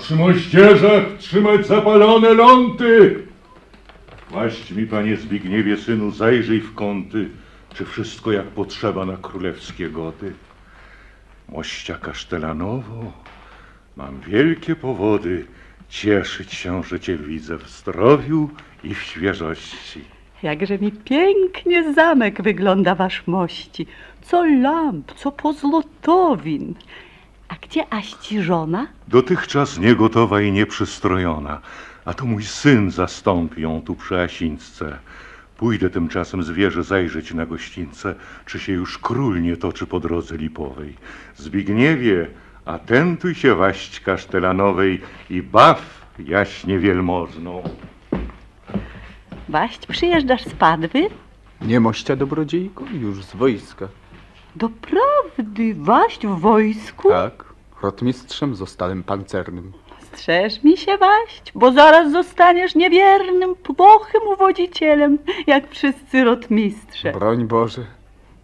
przy moździerzach trzymać zapalone ląty. Właść mi, panie Zbigniewie, synu, zajrzyj w kąty, czy wszystko jak potrzeba na królewskie goty. Mościa Kasztelanowo, mam wielkie powody cieszyć się, że cię widzę w zdrowiu i w świeżości. Jakże mi pięknie zamek wygląda wasz mości. Co lamp, co pozłotowin. A gdzie aści żona? Dotychczas niegotowa i nieprzystrojona, a to mój syn zastąpi ją tu przy Asińsce. Pójdę tymczasem z wieży zajrzeć na gościńce, czy się już król nie toczy po drodze lipowej. Zbigniewie, atentuj się waść kasztelanowej i baw jaśnie wielmożną. Waść przyjeżdżasz z Padwy? Nie mościa dobrodziejko? Już z wojska. Doprawdy, waść w wojsku? Tak, rotmistrzem zostałem pancernym. Strzeż mi się waść, bo zaraz zostaniesz niewiernym, płochym uwodzicielem, jak wszyscy rotmistrze. Broń Boże.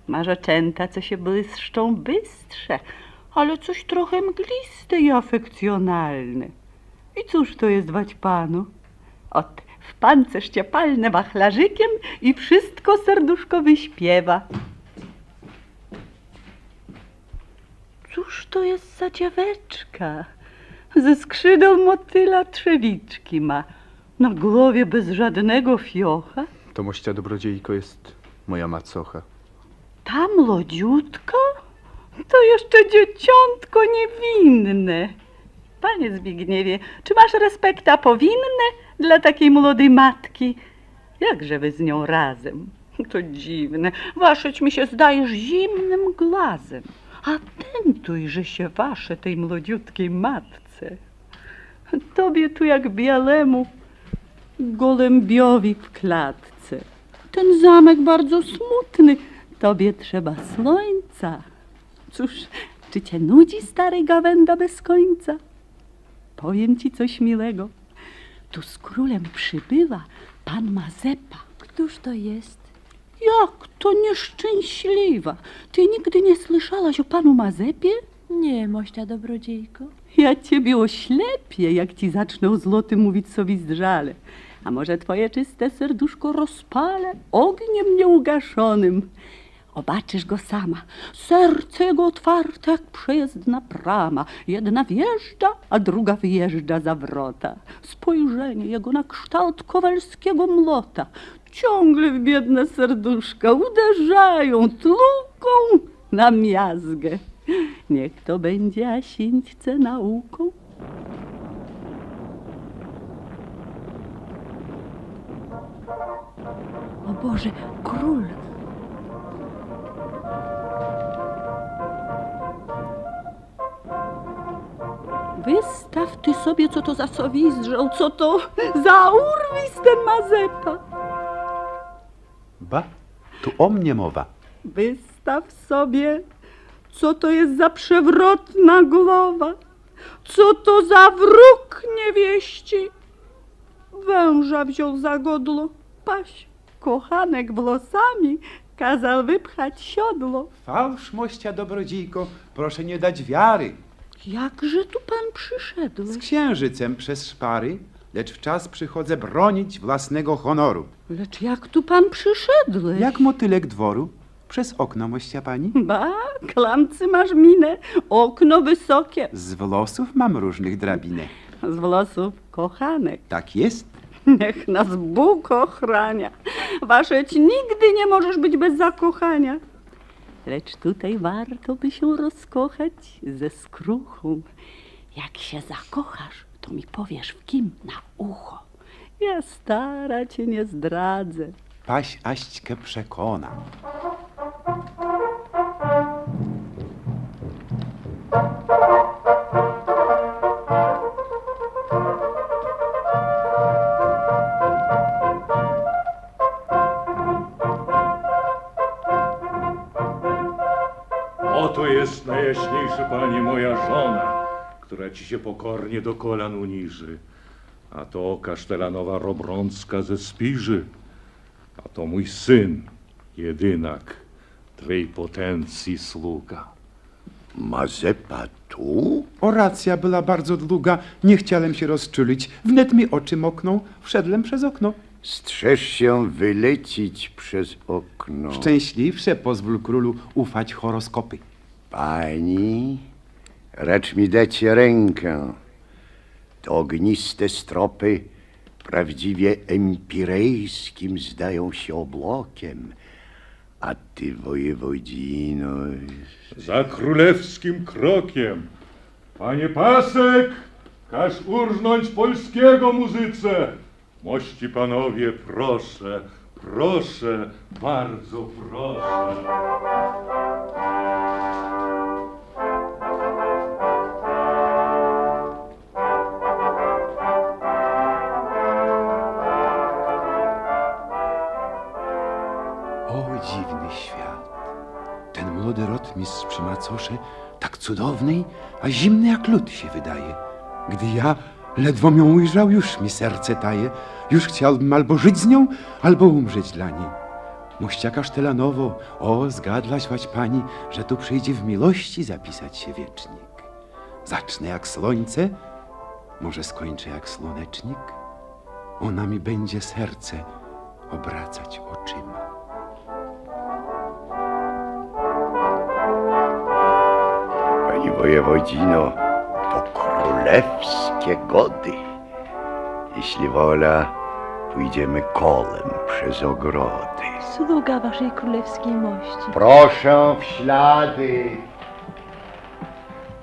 Masz oczęta, co się błyszczą bystrze, ale coś trochę mgliste i afekcjonalne. I cóż to jest wać panu? Ot, w pancerz cię palnę wachlarzykiem i wszystko serduszko wyśpiewa. Cóż to jest za dzieweczka? Ze skrzydeł motyla trzewiczki ma, na głowie bez żadnego fiocha. To mościa dobrodziejko jest moja macocha. Ta młodziutko? To jeszcze dzieciątko niewinne. Panie Zbigniewie, czy masz respekta powinne dla takiej młodej matki? Jakże wy z nią razem? To dziwne. Waszeć mi się zdajesz zimnym glazem. A tentujże się wasze tej młodziutkiej matce. Tobie tu jak bielemu golębiowi w klatce. Ten zamek bardzo smutny. Tobie trzeba słońca. Cóż, czy cię nudzi stary gawęda bez końca? Powiem ci coś milego. Tu z królem przybywa pan Mazepa. Któż to jest? Jak to nieszczęśliwa. Ty nigdy nie słyszałaś o panu Mazepie? Nie, mościa dobrodziejko. Ja ciebie oślepię, jak ci zacznę o złotym mówić sobie zdrzale. A może twoje czyste serduszko rozpalę ogniem nieugaszonym. Obaczysz go sama, serce jego otwarte jak przejezdna brama. Jedna wjeżdża, a druga wyjeżdża za wrota. Spojrzenie jego na kształt kowalskiego mlota. Ciągle w biedne serduszka uderzają, tłuką na miazgę. Niech to będzie Asińce nauką. O Boże, król! Wystaw ty sobie, co to za sowizdrzał, co to za urwis ten Mazepa. Ba, tu o mnie mowa. Wystaw sobie, co to jest za przewrotna głowa, co to za wróg niewieści. Węża wziął za godło, paś, kochanek włosami kazał wypchać siodło. Fałsz, mościa dobrodziejko, proszę nie dać wiary. Jakże tu pan przyszedł? Z księżycem przez szpary, lecz w czas przychodzę bronić własnego honoru. Lecz jak tu pan przyszedłeś? Jak motylek dworu, przez okno, mościa pani. Ba, klamcy masz minę, okno wysokie, Z włosów mam różnych drabinę. z włosów kochanek. Tak jest. Niech nas Bóg ochrania. Waszeć nigdy nie możesz być bez zakochania. Lecz tutaj warto by się rozkochać ze skruchą. Jak się zakochasz, to mi powiesz w kim na ucho. Ja stara cię nie zdradzę. Paś Aśćkę przekona. Oto jest najjaśniejszy panie moja która ci się pokornie do kolan uniży. A to kasztelanowa Robrącka ze Spiży, a to mój syn, jedynak twej potencji sługa. Mazepa tu tu? Oracja była bardzo długa, nie chciałem się rozczulić. Wnet mi oczy mokną, wszedłem przez okno. Strzeż się wylecić przez okno. Szczęśliwsze pozwól królu ufać horoskopy. Pani, racz mi dać rękę. To ogniste stropy prawdziwie empirejskim zdają się obłokiem, a ty, wojewodzino, Za królewskim krokiem. Panie Pasek, każ urżnąć polskiego muzyce. Mości panowie, proszę, proszę, bardzo proszę. Młody rotmistrz przy macosze, tak cudowny, a zimny jak lód się wydaje. Gdy ja ledwo ją ujrzał, już mi serce taje. Już chciałbym albo żyć z nią, albo umrzeć dla niej. Mościa kasztelanowo, o, zgadłaś wać pani, że tu przyjdzie w miłości zapisać się wiecznik. Zacznę jak słońce, może skończę jak słonecznik. Ona mi będzie serce obracać oczyma. Wojewodzino, to królewskie gody. Jeśli wola, pójdziemy kolem przez ogrody. Sługa waszej królewskiej mości. Proszę w ślady.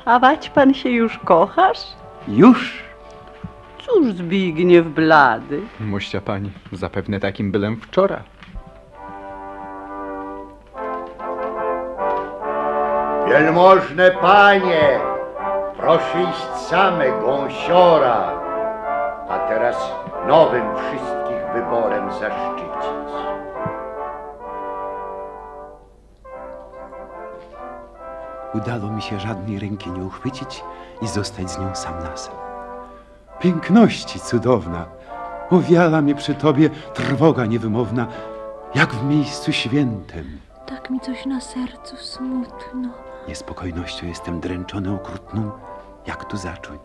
A wać pan się już kochasz? Już Cóż Zbigniew blady? Mościa pani, zapewne takim bylem wczoraj. Wielmożne panie, proszę iść same gąsiora, a teraz nowym wszystkich wyborem zaszczycić. udało mi się żadnej ręki nie uchwycić i zostać z nią sam na sam. Piękności cudowna, owiala mnie przy tobie trwoga niewymowna, jak w miejscu świętym. Tak mi coś na sercu smutno. Niespokojnością jestem dręczony okrutną, jak tu zacząć?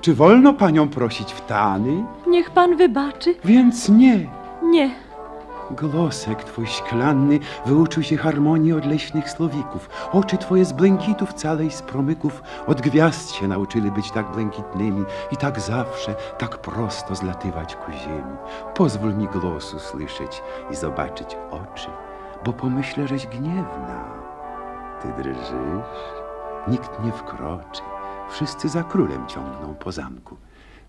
Czy wolno panią prosić w tany? Niech pan wybaczy. Więc nie. Nie, Głosek twój szklanny wyuczył się harmonii od leśnych słowików. Oczy twoje z błękitów wcale i z promyków od gwiazd się nauczyli być tak błękitnymi i tak zawsze, tak prosto zlatywać ku ziemi. Pozwól mi głosu słyszeć i zobaczyć oczy, bo pomyślę, żeś gniewna. Ty drżysz, nikt nie wkroczy, wszyscy za królem ciągną po zamku.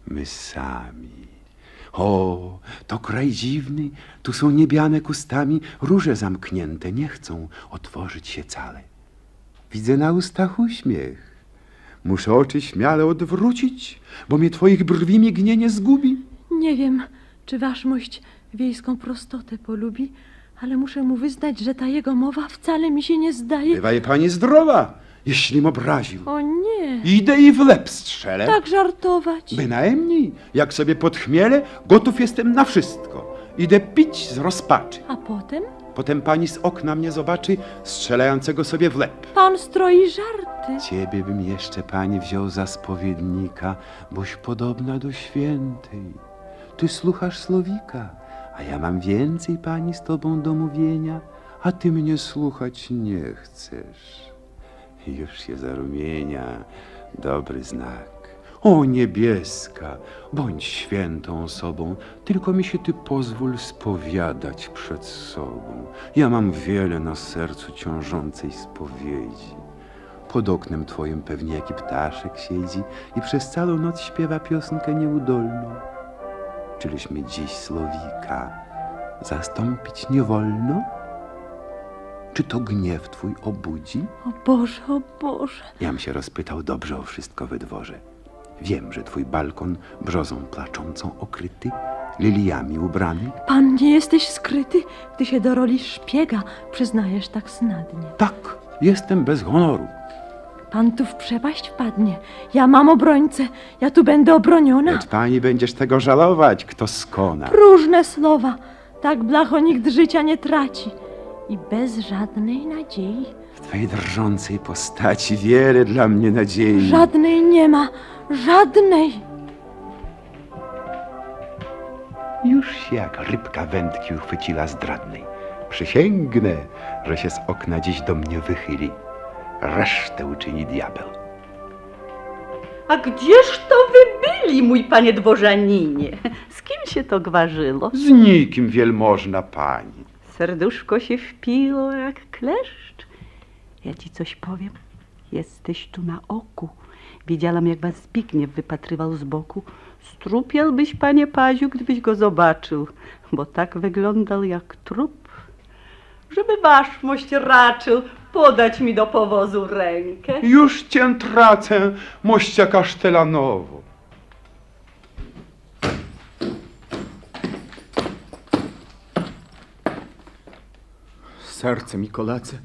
My sami. O, to kraj dziwny, tu są niebiane kustami, róże zamknięte nie chcą otworzyć się cale. Widzę na ustach uśmiech. Muszę oczy śmiale odwrócić, bo mnie twoich brwi mignienie zgubi. nie wiem, czy waszmość wiejską prostotę polubi, ale muszę mu wyznać, że ta jego mowa wcale mi się nie zdaje. Bywa pani zdrowa, jeślim obraził. O nie, Idę i w lep strzelę. tak żartować. Bynajmniej, jak sobie podchmielę, gotów jestem na wszystko. Idę pić z rozpaczy. A potem Potem pani z okna mnie zobaczy, strzelającego sobie w lep. pan stroi żarty. Ciebie bym jeszcze, pani, wziął za spowiednika, boś podobna do świętej. Ty słuchasz słowika, a ja mam więcej, pani, z tobą do mówienia, a ty mnie słuchać nie chcesz. Już się zarumienia, dobry znak. O niebieska, bądź świętą osobą, tylko mi się ty pozwól spowiadać przed sobą. Ja mam wiele na sercu ciążącej spowiedzi. Pod oknem twoim pewnie jaki ptaszek siedzi i przez całą noc śpiewa piosenkę nieudolną. Czyliś mi dziś słowika zastąpić nie wolno? Czy to gniew twój obudzi? O Boże, o Boże. Jam się rozpytał dobrze o wszystko we dworze. Wiem, że twój balkon brzozą placzącą okryty, liliami ubrany. Pan nie jesteś skryty, gdy się do roli szpiega przyznajesz tak snadnie. Tak, jestem bez honoru. Pan tu w przepaść wpadnie. Ja mam obrońcę, ja tu będę obroniona. Lecz pani będziesz tego żalować, kto skona. Próżne słowa, tak blacho nikt życia nie traci. i bez żadnej nadziei. W twojej drżącej postaci wiele dla mnie nadziei. Żadnej nie ma, żadnej. Już się jak rybka wędki uchwyciła zdradnej. Przysięgnę, że się z okna dziś do mnie wychyli. Resztę uczyni diabeł. A gdzież to wy byli, mój panie dworzaninie? Z kim się to gwarzyło? Z nikim wielmożna pani. Serduszko się wpiło jak kleszcz. Ja ci coś powiem. Jesteś tu na oku. Widziałam, jak was Zbigniew wypatrywał z boku. Strupialbyś, panie Paziu, gdybyś go zobaczył, bo tak wyglądał jak trup. Żeby waszmość raczył podać mi do powozu rękę. Już cię tracę, mościa kasztelanowo. Serce mi kolace,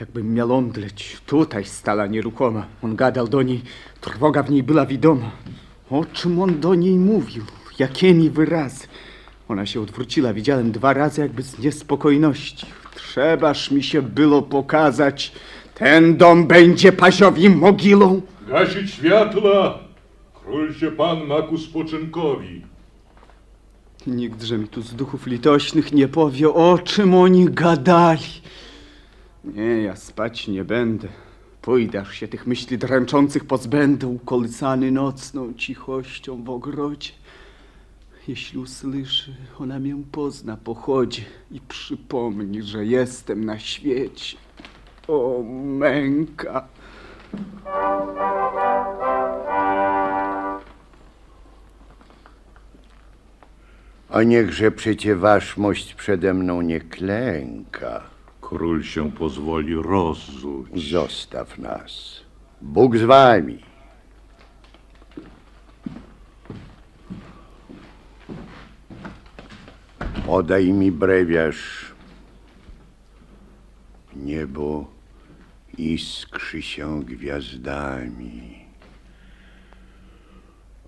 jakbym miał omdleć. Tutaj stała nieruchoma. On gadał do niej, trwoga w niej była widoma. O czym on do niej mówił? Jakimi wyrazy? Ona się odwróciła, widziałem dwa razy jakby z niespokojności. Trzebaż mi się było pokazać. Ten dom będzie paziowi mogilą. Gasić światła! Król się pan ma ku spoczynkowi. Nigdże mi tu z duchów litośnych nie powie, o czym oni gadali. Nie, ja spać nie będę. Pójdę, aż się tych myśli dręczących pozbędę, ukołysany nocną cichością w ogrodzie. Jeśli usłyszy, ona mię pozna po chodzie i przypomni, że jestem na świecie. O, męka! A niechże przecie waszmość przede mną nie klęka. Król się pozwoli rozzuć. Zostaw nas. Bóg z wami. Podaj mi brewiarz. Niebo iskrzy się gwiazdami.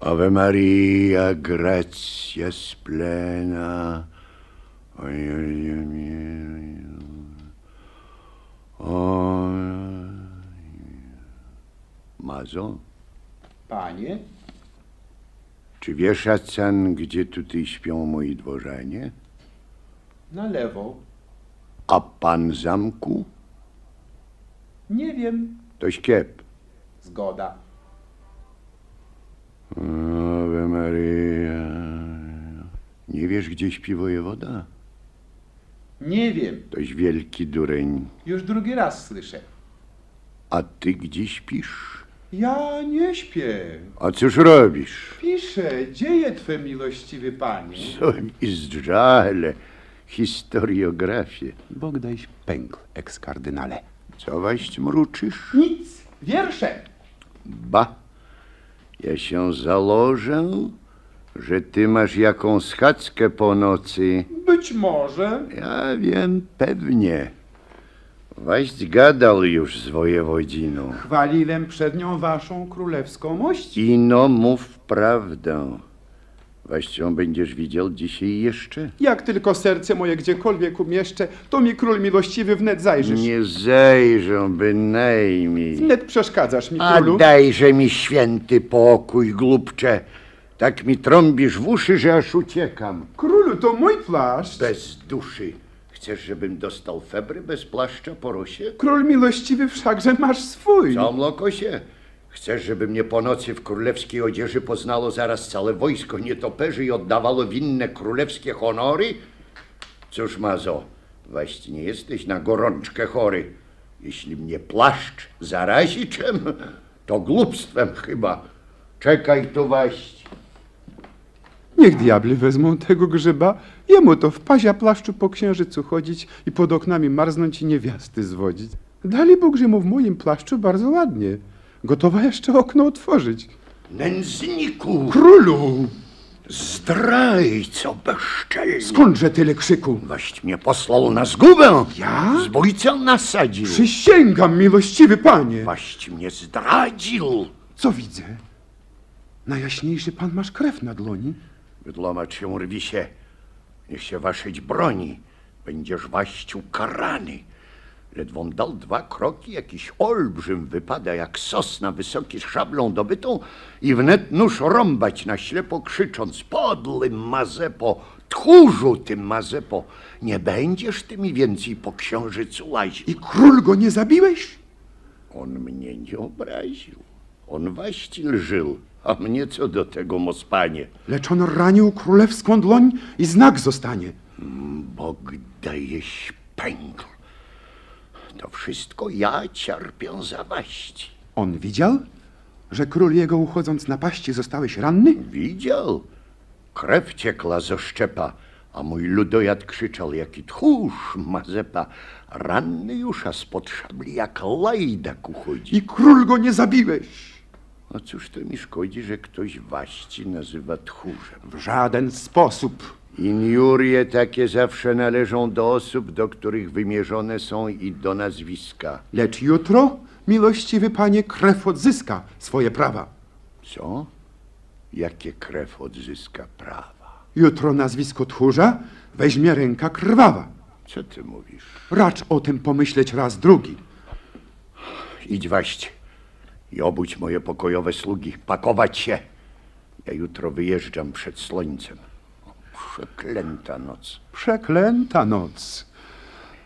Ave Maria, gratia splena. Oj, oj, oj, oj. Mazo, Panie? czy wiesz, Acan, gdzie tutaj śpią moi dworzanie? Na lewo. A pan zamku? Nie wiem. To ściep. Zgoda. Ave Maria. Nie wiesz, gdzie śpi wojewoda? Nie wiem, Toś wielki dureń. już drugi raz słyszę. A ty gdzie śpisz? Ja nie śpię. A cóż robisz? Piszę, dzieje twe miłościwy panie. Co mi zdrzale. Historiografię. Bóg dajś pękł, ekskardynale. Co waść mruczysz? Nic, wiersze. Ba, ja się założę, że ty masz jaką schadzkę po nocy. Być może. Ja wiem pewnie. Waść gadał już z wojewodziną. Chwalilem przed nią waszą królewską mość. Ino mów prawdę. Waść ją będziesz widział dzisiaj jeszcze? Jak tylko serce moje gdziekolwiek umieszczę, to mi król miłościwy wnet zajrzysz. Nie zejrzę bynajmniej. Wnet przeszkadzasz mi, A królu. dajże mi święty pokój, głupcze. Tak mi trąbisz w uszy, że aż uciekam. Królu, to mój płaszcz. Bez duszy. Chcesz, żebym dostał febry bez płaszcza po rosie? Król miłościwy wszakże masz swój. Co, mlokosie? Chcesz, żeby mnie po nocy w królewskiej odzieży poznało zaraz całe wojsko nietoperzy i oddawało winne królewskie honory? Cóż, Mazo, właśnie nie jesteś na gorączkę chory. Jeśli mnie płaszcz zarazi czym, to głupstwem chyba. Czekaj tu, waść. Niech diabli wezmą tego grzyba, jemu to w pazia plaszczu po księżycu chodzić i pod oknami marznąć i niewiasty zwodzić. Dali Bóg, że mu w moim plaszczu bardzo ładnie. Gotowa jeszcze okno otworzyć. Nędzniku, Królu! zdrajco bezczelny. Skądże tyle krzyku? Waść mnie posłał na zgubę. Ja? Zbójcę nasadził. Przysięgam, miłościwy panie! Waść mnie zdradził. Co widzę? Najjaśniejszy pan masz krew na dłoni. Wydłamacz się rwi się. Niech się waszyć broni. będziesz waściu karany. Ledwom dal dwa kroki, jakiś olbrzym wypada jak sosna wysoki z szablą dobytą i wnet nóż rąbać na ślepo, krzycząc podły Mazepo, tchórzu ty Mazepo, nie będziesz ty mi więcej po księżycu łaził. I król go nie zabiłeś? On mnie nie obraził. On waścil żył, a mnie co do tego, mospanie. Lecz on ranił królewską dłoń i znak zostanie. Bóg daje pękl. To wszystko ja cierpię za waści. On widział, że król jego uchodząc na paści zostałeś ranny? Widział. Krew ciekła ze szczepa, a mój ludojad krzyczał, jaki tchórz Mazepa. Ranny już, a spod szabli jak lajdak uchodzi. I król go nie zabiłeś. A cóż to mi szkodzi, że ktoś waści nazywa tchórzem? W żaden sposób. Injurie takie zawsze należą do osób, do których wymierzone są i do nazwiska. Lecz jutro, miłościwy panie, krew odzyska swoje prawa. Co? Jakie krew odzyska prawa? Jutro nazwisko tchórza weźmie ręka krwawa. Co ty mówisz? Racz o tym pomyśleć raz drugi. Idź waść i obudź moje pokojowe sługi. Pakować się. Ja jutro wyjeżdżam przed słońcem. Przeklęta noc. Przeklęta noc.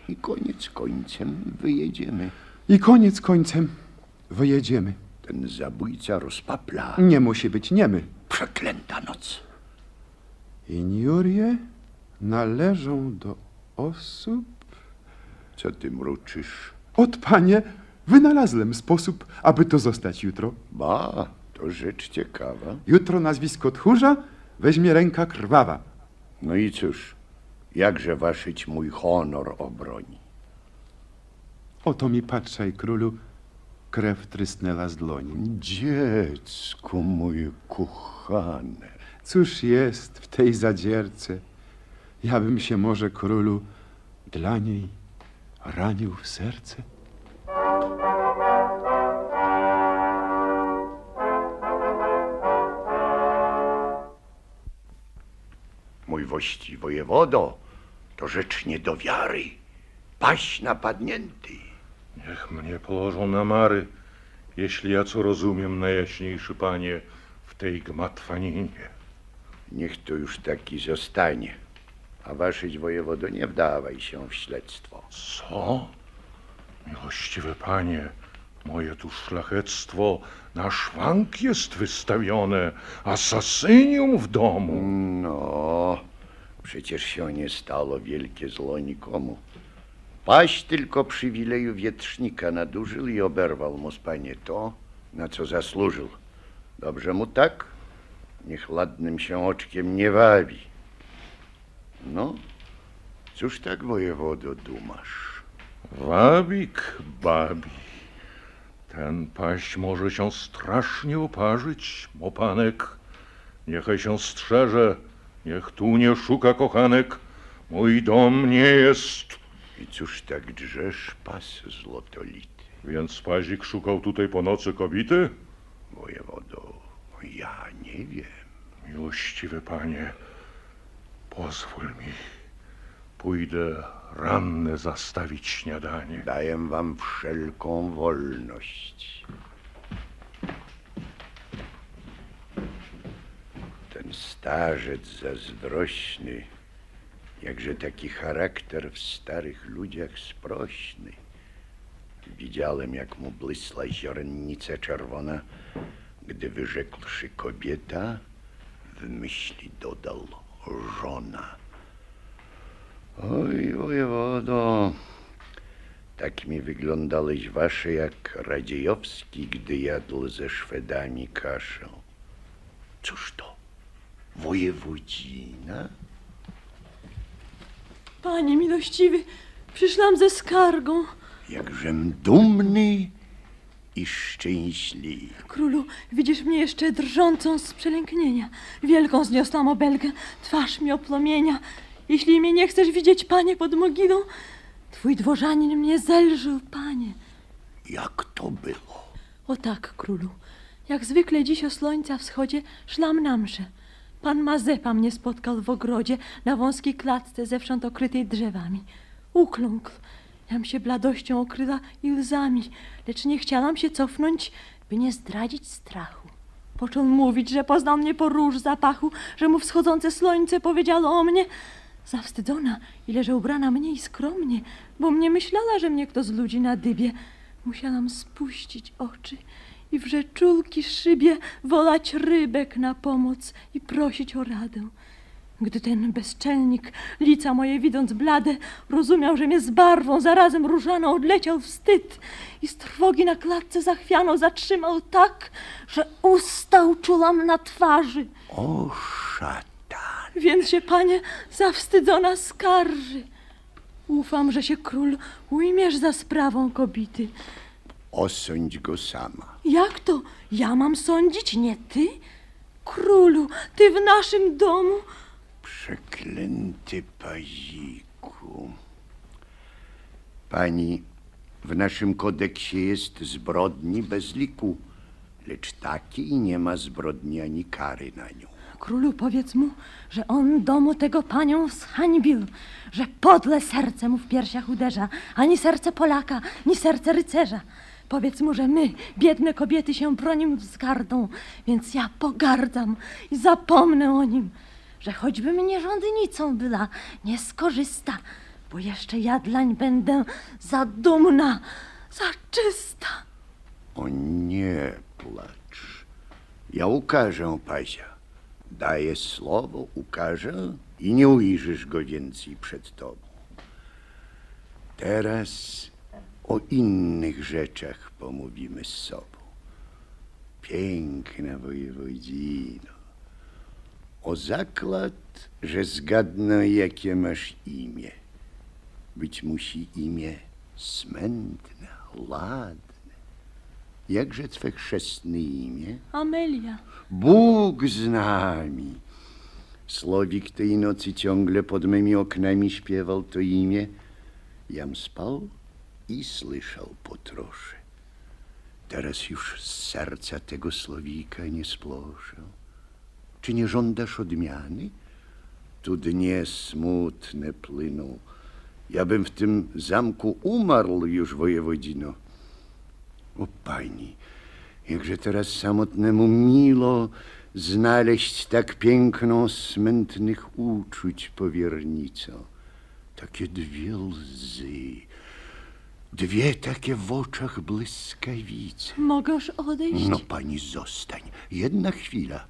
I koniec końcem wyjedziemy. I koniec końcem wyjedziemy. Ten zabójca rozpapla. Nie musi być niemy. Przeklęta noc. Injurie należą do osób... Co ty mruczysz? Od panie wynalazłem sposób, aby to zostać jutro. Ba, to rzecz ciekawa. Jutro nazwisko tchórza weźmie ręka krwawa. No i cóż, jakże waszyć mój honor obroni? Oto mi patrzaj, królu, krew trysnęła z dłoni. Dziecku moje kochane. Cóż jest w tej zadzierce? Ja bym się może, królu, dla niej ranił w serce. Mój wości wojewodo, to rzecz nie do wiary. Paś napadnięty. Niech mnie położą na mary, jeśli ja co rozumiem, najjaśniejszy panie, w tej gmatwaninie. Niech to już taki zostanie. A waszyć wojewodo, nie wdawaj się w śledztwo. Co? Miłościwy panie, moje tu szlachectwo na szwank jest wystawione, asasynium w domu. No, przecież się nie stało wielkie zło nikomu. Paś tylko przywileju wietrznika nadużył i oberwał mu z panie to, na co zasłużył. Dobrze mu tak? Niech ładnym się oczkiem nie wabi. No, cóż tak wojewodo dumasz? Wabik, babi. Ten paść może się strasznie oparzyć, mopanek. Niechaj się strzeże, niech tu nie szuka kochanek. Mój dom nie jest. I cóż tak drzesz, pas złotolity? Więc pazik szukał tutaj po nocy kobiety? Wojewodo, ja nie wiem. Miłościwy panie, pozwól mi. Pójdę ranne zastawić śniadanie. Daję wam wszelką wolność. Ten starzec zazdrośny, jakże taki charakter w starych ludziach sprośny. Widziałem, jak mu błysła źrenica czerwona, gdy wyrzekłszy kobieta, w myśli dodał żona. Oj, wojewodo, tak mi wyglądałeś wasze jak Radziejowski, gdy jadł ze Szwedami kaszę. Cóż to? Wojewodzina? Panie miłościwy, przyszłam ze skargą. Jakżem dumny i szczęśliwy. Królu, widzisz mnie jeszcze drżącą z przelęknienia. Wielką zniosłam obelgę, twarz mi oplomienia. Jeśli mnie nie chcesz widzieć, panie, pod mogilą, twój dworzanin mnie zelżył, panie. Jak to było? O tak, królu. Jak zwykle dziś o słońca wschodzie szłam na mszę. Pan Mazepa mnie spotkał w ogrodzie na wąskiej klatce zewsząd okrytej drzewami. Ukląkł. Jam się bladością okryła i łzami, lecz nie chciałam się cofnąć, by nie zdradzić strachu. Począł mówić, że poznał mnie po róż zapachu, że mu wschodzące słońce powiedziało o mnie. Zawstydzona, ile że ubrana mniej skromnie, bo mnie myślała, że mnie kto z ludzi na dybie. Musiałam spuścić oczy i w rzeczulki szybie wolać rybek na pomoc i prosić o radę. Gdy ten bezczelnik, lica moje widząc blade, rozumiał, że mnie z barwą zarazem różaną odleciał wstyd i z trwogi na klatce zachwianą zatrzymał tak, że ustał czułam na twarzy. O, szatan. Więc się, panie, zawstydzona skarży. Ufam, że się król ujmiesz za sprawą kobiety. Osądź go sama. Jak to? Ja mam sądzić, nie ty? Królu, ty w naszym domu? Przeklęty paziku. Pani, w naszym kodeksie jest zbrodni bez liku, lecz takiej nie ma zbrodni ani kary na nią. Królu, powiedz mu, że on domu tego panią zhańbił, że podle serce mu w piersiach uderza, ani serce Polaka, ni serce rycerza. Powiedz mu, że my, biedne kobiety, się bronimy wzgardą, więc ja pogardzam i zapomnę o nim, że choćbym nie rządnicą była, nie skorzysta, bo jeszcze ja dlań będę za dumna, za czysta. O nie płacz. Ja ukażę pazia. Daję słowo, ukażę i nie ujrzysz go więcej przed tobą. Teraz o innych rzeczach pomówimy z sobą. Piękna wojewodzino. O zakład, że zgadnę, jakie masz imię. Być musi imię smętne, ładne. Jakże twe chrzestne imię? Amelia. Bóg z nami. Słowik tej nocy ciągle pod mymi oknami śpiewał to imię. Jam spał i słyszał po trosze. Teraz już z serca tego słowika nie sploszę. Czy nie żądasz odmiany? Tu dnie smutne płyną. Ja bym w tym zamku umarł już, wojewodzino. O pani, jakże teraz samotnemu milo znaleźć tak piękną smętnych uczuć powiernicą. Takie dwie łzy, dwie takie w oczach błyskawice. Możesz odejść? No pani zostań, jedna chwila.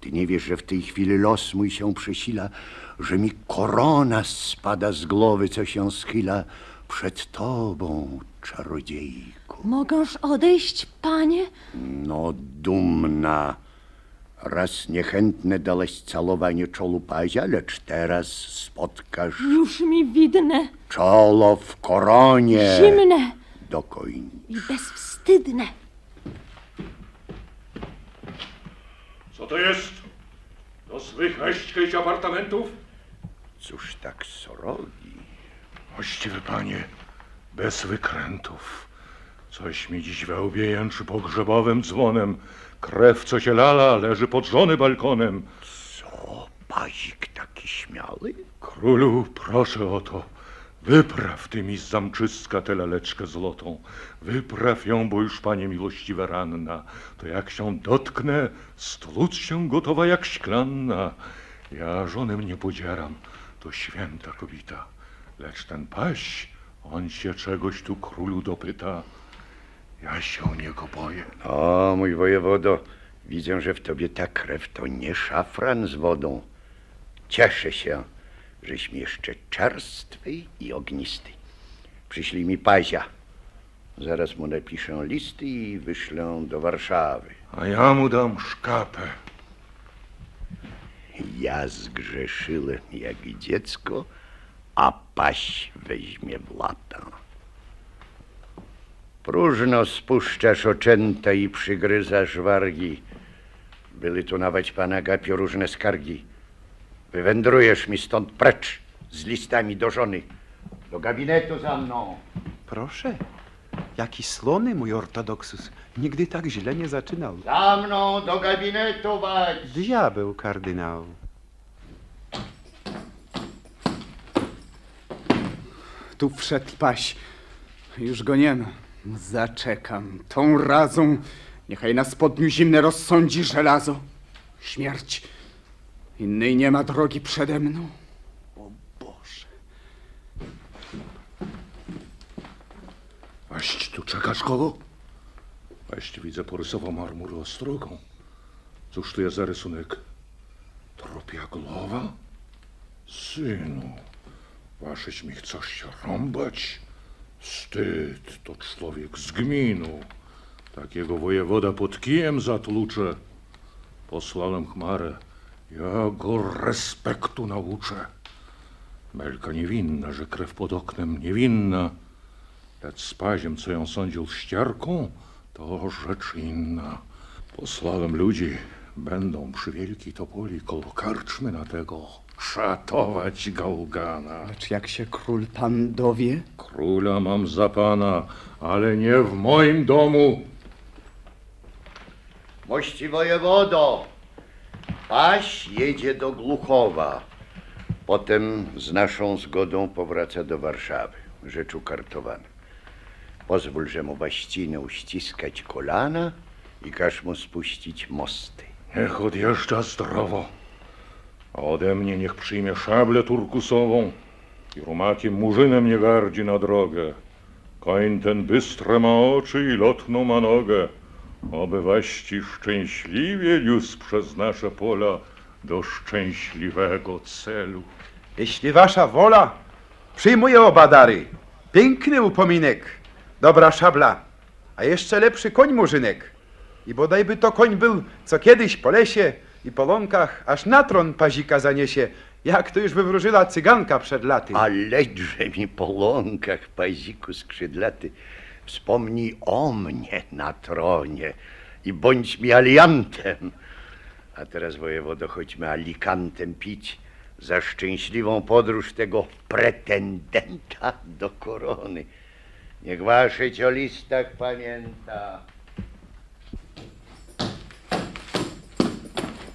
Ty nie wiesz, że w tej chwili los mój się przesila, że mi korona spada z głowy, co się schyla przed tobą, czarodziejku. Możesz odejść, panie? No, dumna. Raz niechętne dałaś calowanie czolu pazia, lecz teraz spotkasz Już mi widne, czolo w koronie. zimne Do końca. i bezwstydne. Co to jest? Do swych weźć apartamentów? Cóż tak sorogi? Właściwy panie, bez wykrętów. Coś mi dziś we łbie jęczy pogrzebowym dzwonem. Krew, co się lala, leży pod żony balkonem. Co, pazik taki śmiały? Królu, proszę o to. Wypraw ty mi z zamczystka tę laleczkę złotą. Wypraw ją, bo już panie miłościwe ranna. To jak się dotknę, stłuc się gotowa jak szklanna. Ja żony mnie podzieram, to święta kobieta. Lecz ten paś, on się czegoś tu królu dopyta. Ja się niego boję. O, mój wojewodo, widzę, że w tobie ta krew to nie szafran z wodą. Cieszę się, żeś mi jeszcze czerstwy i ognisty. Przyślij mi pazia. Zaraz mu napiszę listy i wyślę do Warszawy. A ja mu dam szkapę. Ja zgrzeszyłem jak dziecko, a paś weźmie w lata. Próżno spuszczasz oczęta i przygryzasz wargi. Byli tu nawet pana Gapio różne skargi. Wywędrujesz mi stąd precz z listami do żony. Do gabinetu za mną. Proszę, Jaki slony mój ortodoksus. Nigdy tak źle nie zaczynał. Za mną do gabinetu wać! Diabeł kardynał. Tu wszedł paś. Już go nie ma. Zaczekam. Tą razą niechaj na spodniu zimne rozsądzi żelazo. Śmierć. Innej nie ma drogi przede mną. O Boże. Aść tu czekasz kogo? Aść widzę porysował marmurę ostrogą. Cóż to jest za rysunek? Tropia głowa? Synu, waszyś mi się rąbać? Wstyd, to człowiek z gminu. Takiego wojewoda pod kijem zatłucze. Posłałem chmarę. Ja go respektu nauczę. Melka niewinna, że krew pod oknem niewinna. Lecz z paziem, co ją sądził ściarką, to rzecz inna. Posłałem ludzi, będą przy wielkiej topoli koło karczmy na tego szatować gałgana. Lecz jak się król pan dowie, Króla mam za pana, ale nie w moim domu. Mości wojewodo, paś jedzie do Gluchowa. Potem z naszą zgodą powraca do Warszawy, rzecz ukartowana. Pozwól, że mu właścinę uściskać kolana i każ mu spuścić mosty. Niech odjeżdża zdrowo, a ode mnie niech przyjmie szablę turkusową i rumakiem murzynem nie gardzi na drogę. Koń ten bystre ma oczy i lotną ma nogę, oby waści szczęśliwie niósł przez nasze pola do szczęśliwego celu. Jeśli wasza wola, przyjmuję oba dary. Piękny upominek, dobra szabla, a jeszcze lepszy koń murzynek. I bodajby to koń był, co kiedyś po lesie i po łąkach aż na tron pazika zaniesie, jak to już wywróżyła cyganka przed laty. Alećże mi po łąkach, paziku skrzydlaty, wspomnij o mnie na tronie i bądź mi aliantem. A teraz, wojewodo, chodźmy alikantem pić za szczęśliwą podróż tego pretendenta do korony. Niech wasze o listach pamięta.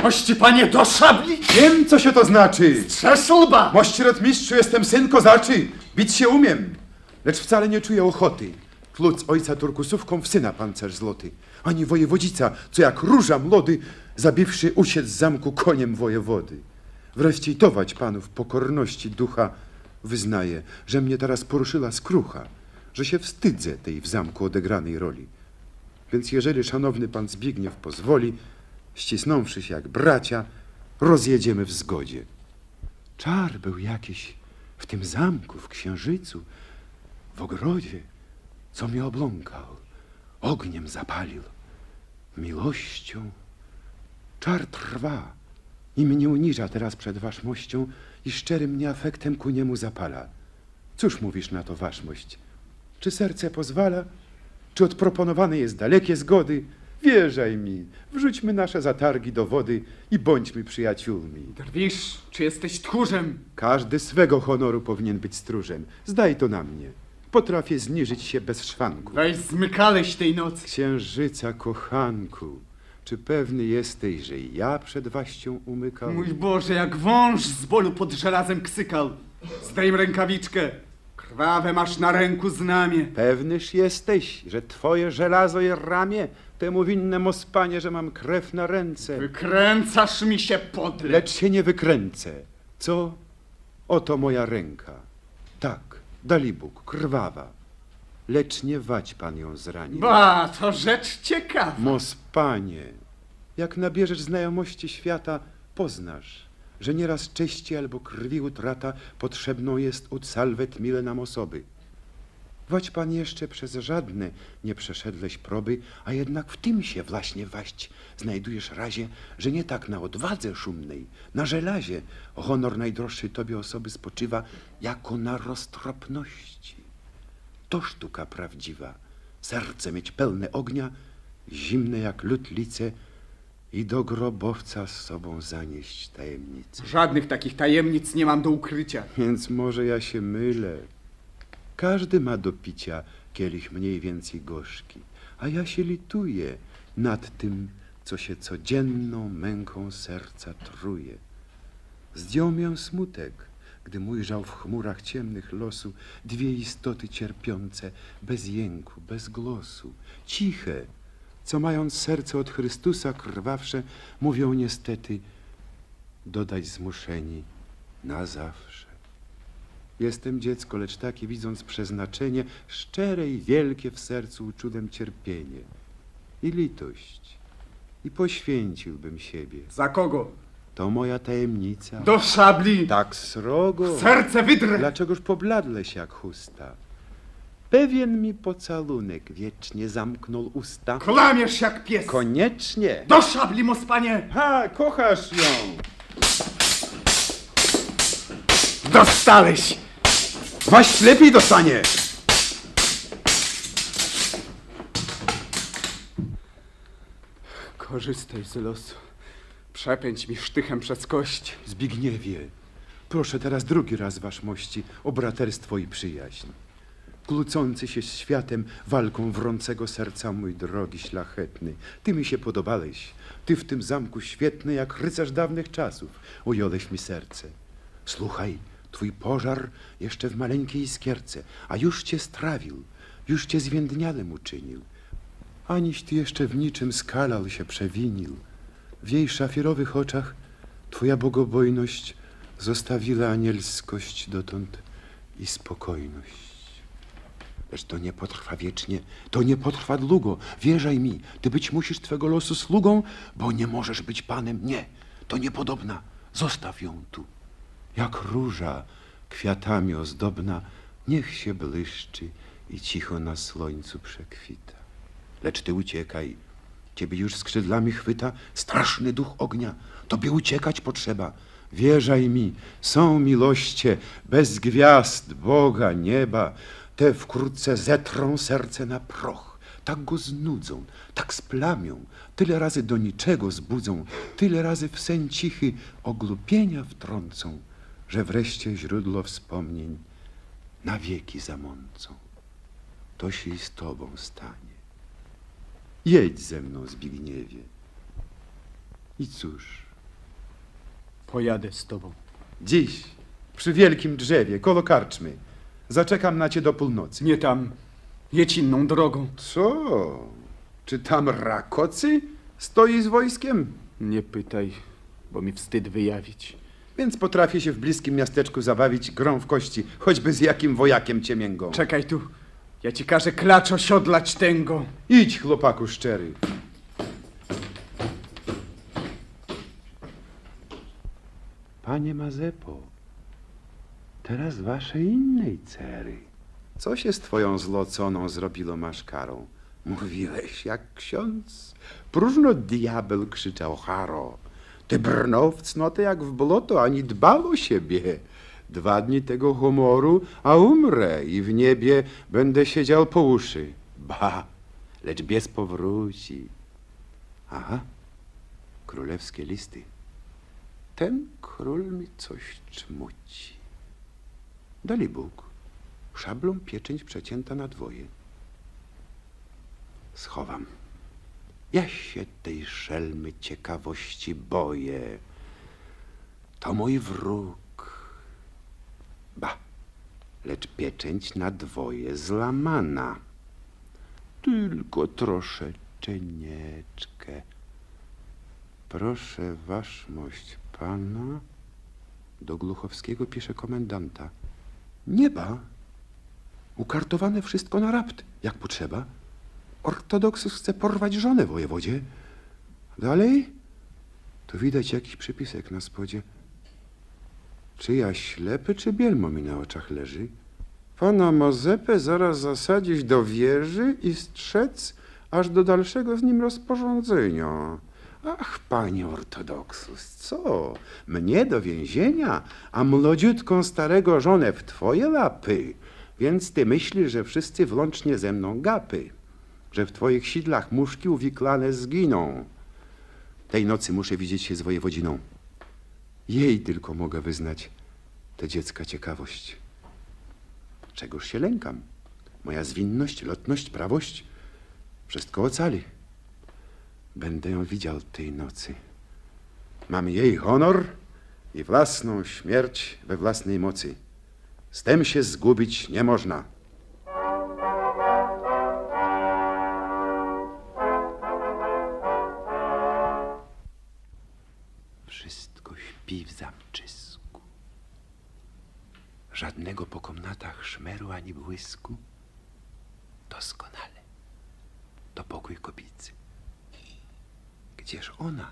Mości panie do szabli! Wiem, co się to znaczy. Przeszluba! Mości rotmistrzu, jestem syn kozaczy. Bić się umiem, lecz wcale nie czuję ochoty. Tluc ojca turkusówką w syna pancerz złoty. Ani wojewodzica, co jak róża młody, zabiwszy usiec z zamku koniem wojewody. Wreszcie tować panów pokorności ducha wyznaję, że mnie teraz poruszyła skrucha, że się wstydzę tej w zamku odegranej roli. Więc jeżeli szanowny pan Zbigniew pozwoli, ścisnąwszy się jak bracia, rozjedziemy w zgodzie. Czar był jakiś w tym zamku, w księżycu, w ogrodzie, co mnie obląkał, ogniem zapalił, miłością. Czar trwa i mnie uniża teraz przed waszmością i szczerym mnie afektem ku niemu zapala. Cóż mówisz na to waszmość? Czy serce pozwala? Czy od proponowanej jest dalekie zgody? Wierzaj mi, wrzućmy nasze zatargi do wody i bądźmy przyjaciółmi. Drwisz, czy jesteś tchórzem? Każdy swego honoru powinien być stróżem. Zdaj to na mnie. Potrafię zniżyć się bez szwanku. Weź zmykaleś tej nocy. Księżyca, kochanku, czy pewny jesteś, że ja przed waścią umykał? Mój Boże, jak wąż z bolu pod żelazem ksykał. Zdejm rękawiczkę. Krwawe masz na ręku znamie. Pewnyż jesteś, że twoje żelazo je ramię, temu winne mospanie, że mam krew na ręce. Wykręcasz mi się podle. Lecz się nie wykręcę. Co? Oto moja ręka. Tak, Dalibóg, krwawa. Lecz nie wać pan ją zrani. Ba, to rzecz ciekawa. Mos panie, jak nabierzesz znajomości świata, poznasz, że nieraz cześci albo krwi utrata potrzebną jest od salwet mile nam osoby. Wać pan jeszcze przez żadne nie przeszedłeś proby, a jednak w tym się właśnie waść znajdujesz razie, że nie tak na odwadze szumnej, na żelazie honor najdroższej tobie osoby spoczywa, jako na roztropności. To sztuka prawdziwa. Serce mieć pełne ognia, zimne jak lód lice i do grobowca z sobą zanieść tajemnicę. Żadnych takich tajemnic nie mam do ukrycia. Więc może ja się mylę. Każdy ma do picia kielich mniej więcej gorzki, a ja się lituję nad tym, co się codzienną męką serca truje. Zdjął mię smutek, gdy ujrzał w chmurach ciemnych losu dwie istoty cierpiące, bez jęku, bez głosu, ciche, co mając serce od Chrystusa krwawsze, mówią niestety, dodać zmuszeni na zawsze. Jestem dziecko, lecz takie widząc przeznaczenie, szczere i wielkie w sercu uczułem cierpienie i litość. I poświęciłbym siebie. Za kogo? To moja tajemnica. Do szabli! Tak srogo. Serce wydrę! Dlaczegoż pobladle się jak chusta? Pewien mi pocalunek wiecznie zamknął usta. Klamiesz jak pies! Koniecznie. Do szabli, mospanie! Ha, kochasz ją. Dostałeś! Waś lepiej dostanie. Korzystaj z losu. Przepędź mi sztychem przez kość. Zbigniewie, proszę teraz drugi raz wasz mości o braterstwo i przyjaźń. Kłócący się z światem walką wrącego serca, mój drogi szlachetny. Ty mi się podobałeś. Ty w tym zamku świetny, jak rycerz dawnych czasów. Ująłeś mi serce. Słuchaj, twój pożar jeszcze w maleńkiej iskierce, a już cię strawił, już cię zwiędnialem uczynił. Aniś ty jeszcze w niczym skalał się przewinił. W jej szafirowych oczach twoja bogobojność zostawiła anielskość dotąd i spokojność. Lecz to nie potrwa wiecznie, to nie potrwa długo. Wierzaj mi, ty być musisz twego losu sługą, bo nie możesz być panem. Nie, to niepodobna. Zostaw ją tu. Jak róża kwiatami ozdobna, niech się błyszczy i cicho na słońcu przekwita. Lecz ty uciekaj, ciebie już skrzydlami chwyta straszny duch ognia. Tobie uciekać potrzeba. Wierzaj mi, są miłoście bez gwiazd Boga, nieba. Te wkrótce zetrą serce na proch. Tak go znudzą, tak splamią, tyle razy do niczego zbudzą, tyle razy w sen cichy ogłupienia wtrącą, że wreszcie źródło wspomnień na wieki zamącą. To się i z tobą stanie. Jedź ze mną, Zbigniewie. I cóż, Pojadę z tobą. dziś przy wielkim drzewie, koło karczmy, zaczekam na cię do północy. Nie tam. Jedź inną drogą. Co? Czy tam Rakocy stoi z wojskiem? Nie pytaj, bo mi wstyd wyjawić. Więc potrafię się w bliskim miasteczku zabawić grą w kości, choćby z jakim wojakiem cię mięgą. Czekaj tu. Ja ci każę klacz osiodlać tęgo. Idź, chłopaku szczery. Panie Mazepo, teraz wasze innej cery. Co się z twoją zloconą zrobiło maszkarą? Mówiłeś jak ksiądz. Próżno diabeł krzyczał haro. Ty brnął w cnotę jak w błoto, ani dbał o siebie. Dwa dni tego humoru, a umrę i w niebie będę siedział po uszy. Ba, lecz bies powróci. Aha, królewskie listy. Ten król mi coś czmuci. Dali Bóg, szablą pieczęć przecięta na dwoje. Schowam. Ja się tej szelmy ciekawości boję. To mój wróg. Ba, lecz pieczęć na dwoje złamana. Tylko troszeczenieczkę. Proszę waszmość pana. Do Gluchowskiego pisze komendanta. Nieba. Ukartowane wszystko na rapt, jak potrzeba. Ortodoksus chce porwać żonę wojewodzie. Dalej? To widać jakiś przypisek na spodzie. Czy ja ślepy, czy bielmo mi na oczach leży? Pana Mazepę zaraz zasadzić do wieży i strzec aż do dalszego z nim rozporządzenia. Ach, panie ortodoksus, co? Mnie do więzienia, a młodziutką starego żonę w twoje lapy. Więc ty myślisz, że wszyscy włącznie ze mną gapy, że w twoich sidlach muszki uwiklane zginą. Tej nocy muszę widzieć się z wojewodziną. Jej tylko mogę wyznać tę dziecka ciekawość. Czegoż się lękam? moja zwinność, lotność, prawość, wszystko ocali. Będę ją widział tej nocy. Mam jej honor i własną śmierć we własnej mocy. Z tym się zgubić nie można. Wszystko śpi w zamczysku. Żadnego po komnatach szmeru ani błysku. Doskonale. To pokój kobicy. Gdzież ona?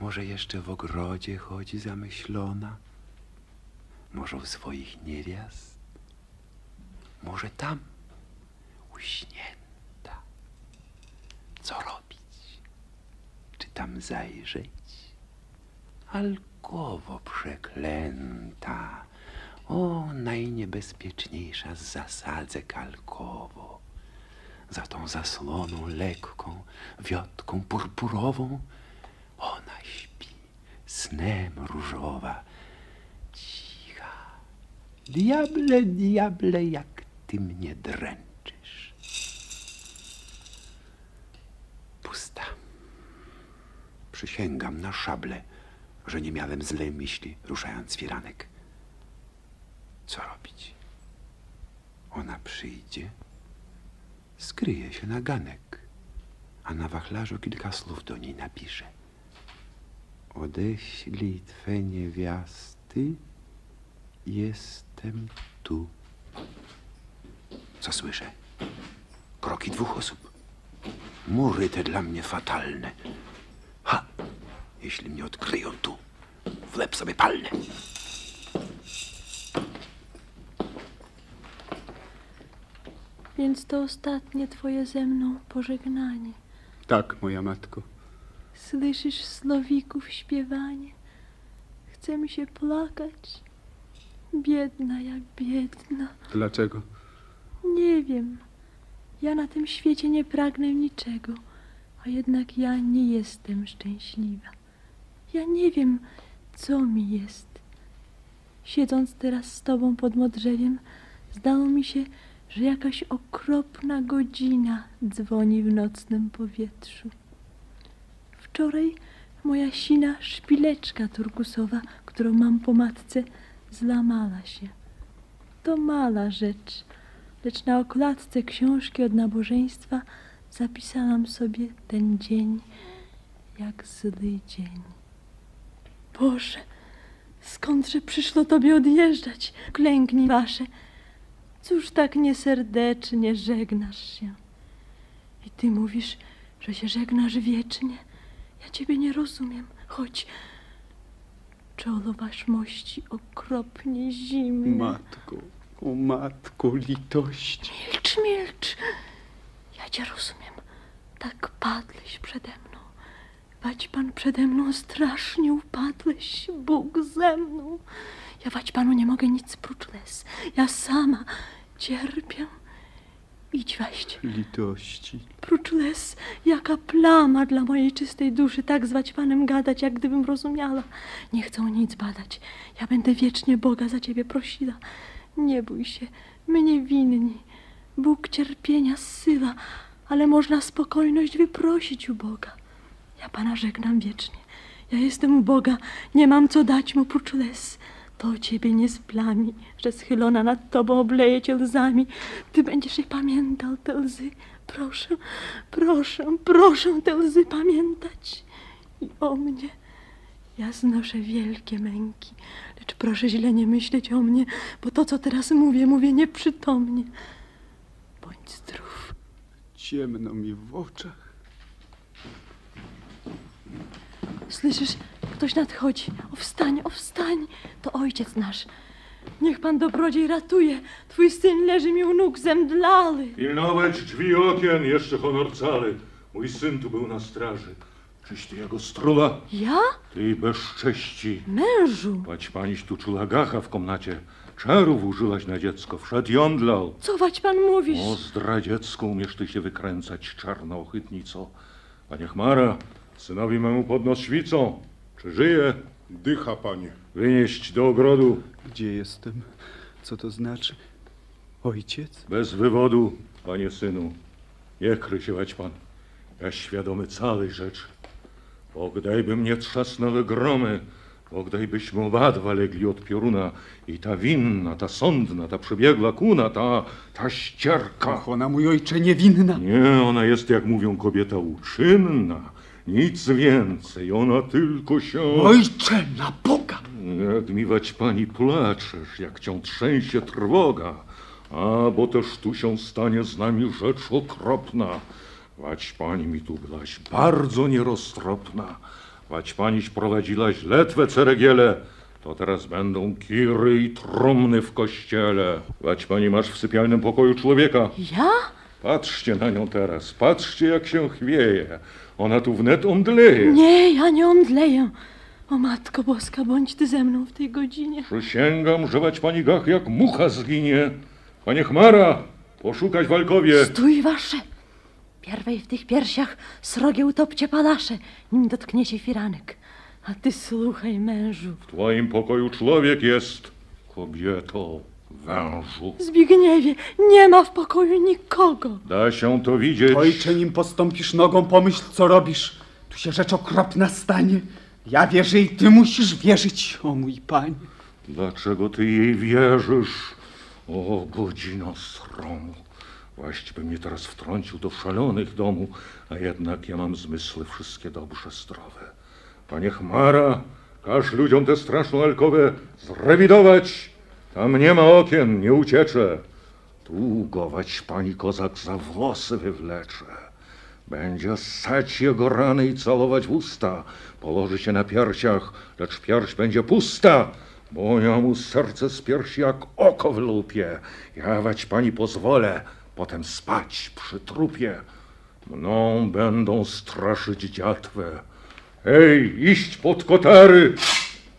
Może jeszcze w ogrodzie chodzi zamyślona? Może u swoich niewiast? Może tam, uśnięta? Co robić? Czy tam zajrzeć? Alkowo przeklęta, o najniebezpieczniejsza z zasadzek alkowo. Za tą zasłoną lekką, wiotką purpurową, ona śpi snem różowa, cicha. Diable, diable, jak ty mnie dręczysz. Pusta. Przysięgam na szable, że nie miałem złej myśli, ruszając firanek. Co robić? Ona przyjdzie, skryje się na ganek, a na wachlarzu kilka słów do niej napisze. Odeślij twe niewiasty, jestem tu. Co słyszę? Kroki dwóch osób. Mury te dla mnie fatalne. Ha! Jeśli mnie odkryją tu, w sobie palnę. Więc to ostatnie twoje ze mną pożegnanie. Tak, moja matko. Słyszysz słowików śpiewanie? Chce mi się plakać. Biedna ja, biedna. Dlaczego? Nie wiem. Ja na tym świecie nie pragnę niczego, a jednak ja nie jestem szczęśliwa. Ja nie wiem, co mi jest. Siedząc teraz z tobą pod modrzewiem, zdało mi się, że jakaś okropna godzina dzwoni w nocnym powietrzu. Wczoraj moja sina szpileczka turkusowa, którą mam po matce, złamała się. To mała rzecz, lecz na okładce książki od nabożeństwa zapisałam sobie ten dzień jak zły dzień. Boże, skądże przyszło tobie odjeżdżać? Klęknij wasze. Cóż tak nieserdecznie żegnasz się? I ty mówisz, że się żegnasz wiecznie? Ja ciebie nie rozumiem. Chodź. Czolo wasz mości okropnie zimne. Matko, o matko, litość. Milcz, milcz. Ja cię rozumiem. Tak padłeś przede mną. Wać pan przede mną strasznie upadłeś. Bóg ze mną. Ja wać panu nie mogę nic prócz les. Ja sama cierpię. Idź waść. Litości. Prócz les, jaka plama dla mojej czystej duszy, tak zwać panem gadać, jak gdybym rozumiała. Nie chcą nic badać. Ja będę wiecznie Boga za ciebie prosiła. Nie bój się, my nie winni. Bóg cierpienia zsyła, ale można spokojność wyprosić u Boga. Ja pana żegnam wiecznie. Ja jestem u Boga, nie mam co dać mu prócz les. To ciebie nie splami, że schylona nad tobą obleje cię łzami. Ty będziesz je pamiętał, te łzy. Proszę, proszę, proszę te łzy pamiętać. I o mnie. Ja znoszę wielkie męki, lecz proszę źle nie myśleć o mnie, bo to, co teraz mówię, mówię nieprzytomnie. Bądź zdrów. Ciemno mi w oczach. Słyszysz, ktoś nadchodzi. O wstań, o wstań. To ojciec nasz. Niech pan dobrodziej ratuje. Twój syn leży mi u nóg zemdlały. Pilnować drzwi okien, jeszcze honor cały. Mój syn tu był na straży. Czyś ty jego strula? Ja? Ty bezcześci. Mężu. Pać paniś tu czula gacha w komnacie. Czarów użyłaś na dziecko, wszedł jądlał. Co wać pan mówisz? O zdradziecku umiesz ty się wykręcać, czarna ochytnico. Panie Chmara, synowi memu podnos świcą. Czy żyje? Dycha, panie. Wynieść do ogrodu. Gdzie jestem? Co to znaczy? Ojciec? Bez wywodu, panie synu. Nie kryciować pan. Ja świadomy całej rzeczy. Bogdajby mnie trzasnęły gromy, Bogdajbyśmy obadwa legli od pioruna i ta winna, ta sądna, ta przebiegła kuna, ta, ta ścierka. Ach, ona, mój ojcze, niewinna. Nie, ona jest, jak mówią, kobieta uczynna. Nic więcej, ona tylko się... Ojcze, na Boga! Jak miwać pani płaczesz, jak cię trzęsie trwoga. A, bo też tu się stanie z nami rzecz okropna. Wać pani mi tu byłaś bardzo nieroztropna. Wać paniś prowadziłaś letwe ceregiele, to teraz będą kiry i trumny w kościele. Wać pani masz w sypialnym pokoju człowieka. Ja? Patrzcie na nią teraz, patrzcie jak się chwieje. Ona tu wnet omdleje. Nie, ja nie omdleję. O Matko Boska, bądź ty ze mną w tej godzinie. Przysięgam, że wać pani gach jak mucha zginie. Panie Chmara, poszukać walkowie. Stój wasze! Pierwej w tych piersiach srogie utopcie palasze, nim dotkniecie firanek. A ty słuchaj, mężu. W twoim pokoju człowiek jest, kobieto, wężu. Zbigniewie, nie ma w pokoju nikogo. Da się to widzieć. Ojcze, nim postąpisz nogą, pomyśl, co robisz. Tu się rzecz okropna stanie. Ja wierzę i ty musisz wierzyć, o mój panie. Dlaczego ty jej wierzysz? O, godzina sromu. Właściwie mnie teraz wtrącił do szalonych domu, a jednak ja mam zmysły wszystkie dobrze zdrowe. Panie Chmara, każ ludziom tę straszną alkowę zrewidować. Tam nie ma okien, nie ucieczę. Długować pani kozak za włosy wywlecze. Będzie ssać jego rany i całować w usta. Położy się na piersiach, lecz pierś będzie pusta, bo ja mu serce z piersi jak oko wylupie. Jawać pani pozwolę, potem spać przy trupie. Mną będą straszyć dziatwę. Hej, iść pod kotary!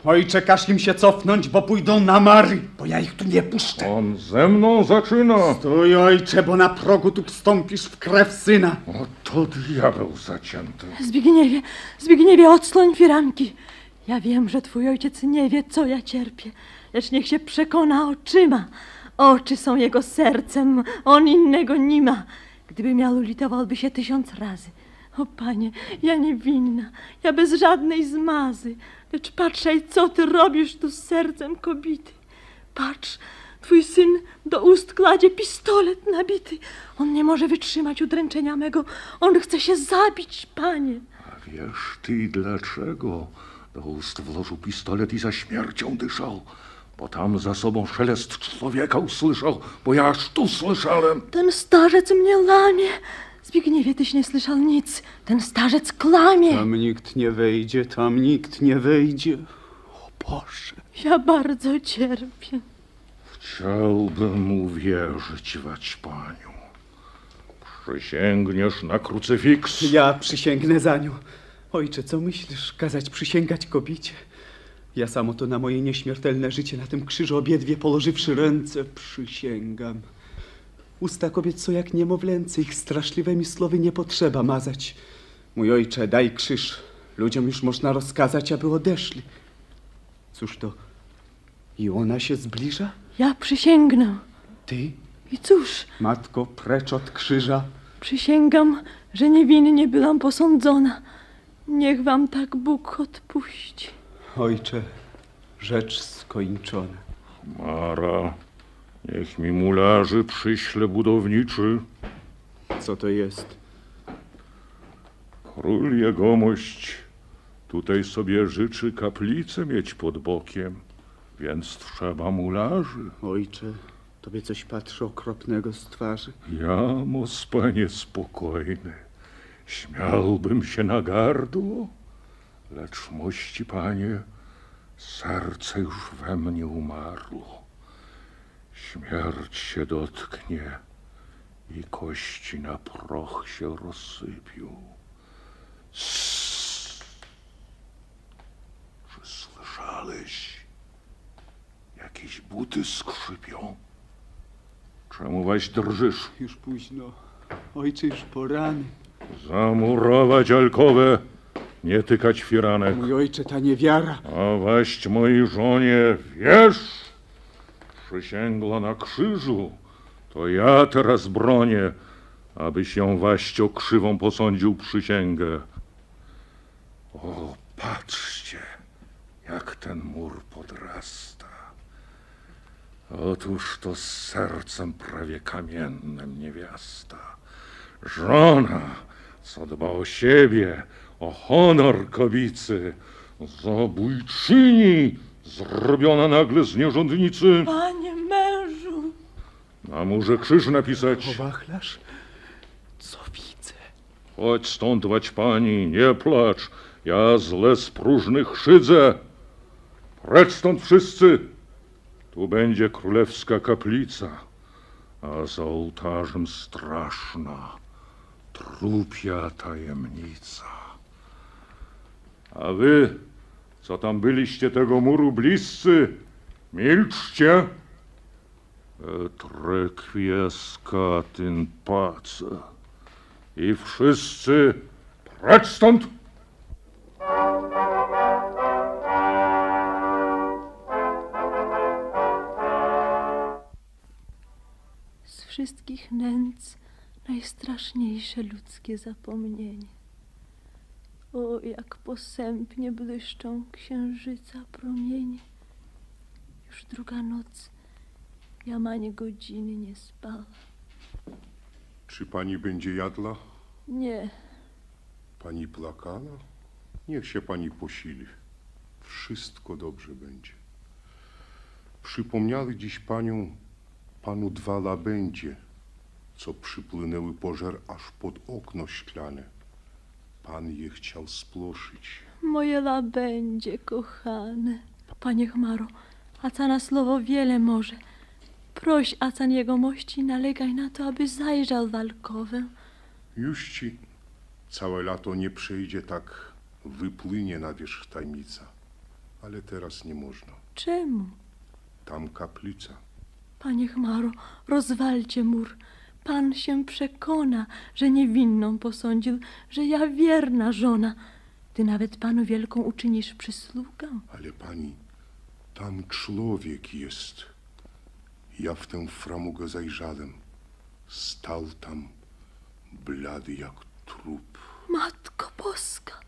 Ojcze, każ im się cofnąć, bo pójdą na mary, bo ja ich tu nie puszczę. On ze mną zaczyna. Stój, ojcze, bo na progu tu wstąpisz w krew syna. O, to diabeł zacięty. Zbigniewie, Zbigniewie, odsłoń firanki. Ja wiem, że twój ojciec nie wie, co ja cierpię, lecz niech się przekona oczyma. Oczy są jego sercem, on innego nie ma. Gdyby miał, litowałby się tysiąc razy. O panie, ja niewinna, ja bez żadnej zmazy. Lecz patrzaj, co ty robisz tu z sercem kobiety. Patrz, twój syn do ust kładzie pistolet nabity. On nie może wytrzymać udręczenia mego. On chce się zabić, panie. A wiesz ty dlaczego? Do ust włożył pistolet i za śmiercią dyszał. Bo tam za sobą szelest człowieka usłyszał, bo ja aż tu słyszałem. Ten starzec mnie lamie. Zbigniewie, tyś nie słyszał nic. Ten starzec klamie. Tam nikt nie wejdzie, tam nikt nie wejdzie. O Boże. Ja bardzo cierpię. Chciałbym uwierzyć, wać paniu. Przysięgniesz na krucyfiks? Ja przysięgnę za nią. Ojcze, co myślisz, kazać przysięgać kobiecie? Ja samo to na moje nieśmiertelne życie na tym krzyżu obiedwie położywszy ręce, przysięgam. Usta kobiet są jak niemowlęce, ich straszliwymi słowy nie potrzeba mazać. Mój ojcze, daj krzyż. Ludziom już można rozkazać, aby odeszli. Cóż to? I ona się zbliża? Ja przysięgnę. Ty, I cóż, matko, precz od krzyża. przysięgam, że niewinnie byłam posądzona. Niech wam tak Bóg odpuści. Ojcze, rzecz skończona. Mara, niech mi mularzy przyśle budowniczy. Co to jest? Król jegomość tutaj sobie życzy kaplicę mieć pod bokiem, więc trzeba mularzy. Ojcze, tobie coś patrzy okropnego z twarzy. Ja, mos panie spokojny, śmiałbym się na gardło, lecz mości panie, serce już we mnie umarło. Śmierć się dotknie i kości na proch się rozsypią. Sss. Czy słyszałeś? Jakieś buty skrzypią. Czemu waś drżysz? Już późno. Ojcze, już porany. Zamurować alkowę, nie tykać firanek. Mój ojcze, ta niewiara. A waść mojej żonie, wiesz, przysięgła na krzyżu, To ja teraz bronię, abyś ją waścio krzywą posądził przysięgę. O, patrzcie, jak ten mur podrasta. Otóż to z sercem prawie kamiennym niewiasta. Żona, co dba o siebie, o honor kobicy, zabójczyni, zrobiona nagle z nierządnicy. Panie mężu, Na murze krzyż napisać. Wachlarz, co widzę? Chodź stąd, wać pani, nie płacz. Ja zle z próżnych szydzę. Precz stąd wszyscy. Tu będzie królewska kaplica, a za ołtarzem straszna, trupia tajemnica. A wy, co tam byliście tego muru bliscy, milczcie. Et requiescat in pace. I wszyscy precz stąd! z wszystkich nędz najstraszniejsze ludzkie zapomnienie. O, jak posępnie błyszczą księżyca promienie. Już druga noc, ja ani godziny nie spała. Czy pani będzie jadła? Nie, Pani plakała? Niech się pani posili. Wszystko dobrze będzie. Przypomniały dziś panią panu dwa labędzie, co przypłynęły pożar aż pod okno szklane. Pan je chciał sploszyć. moje labędzie kochane. Panie Chmaro, aca na słowo wiele może. Proś acan jego mości nalegaj na to, aby zajrzał walkowę. Już ci całe lato nie przejdzie, tak wypłynie na wierzch tajemnica. Ale teraz nie można. Czemu? Tam kaplica. Panie Chmaro, rozwalcie mur. Pan się przekona, że niewinną posądził, że ja wierna żona. Ty nawet panu wielką uczynisz przysługę. Ale pani, tam człowiek jest. Ja w tę framugę zajrzałem. Stał tam, blady jak trup. Matko Boska,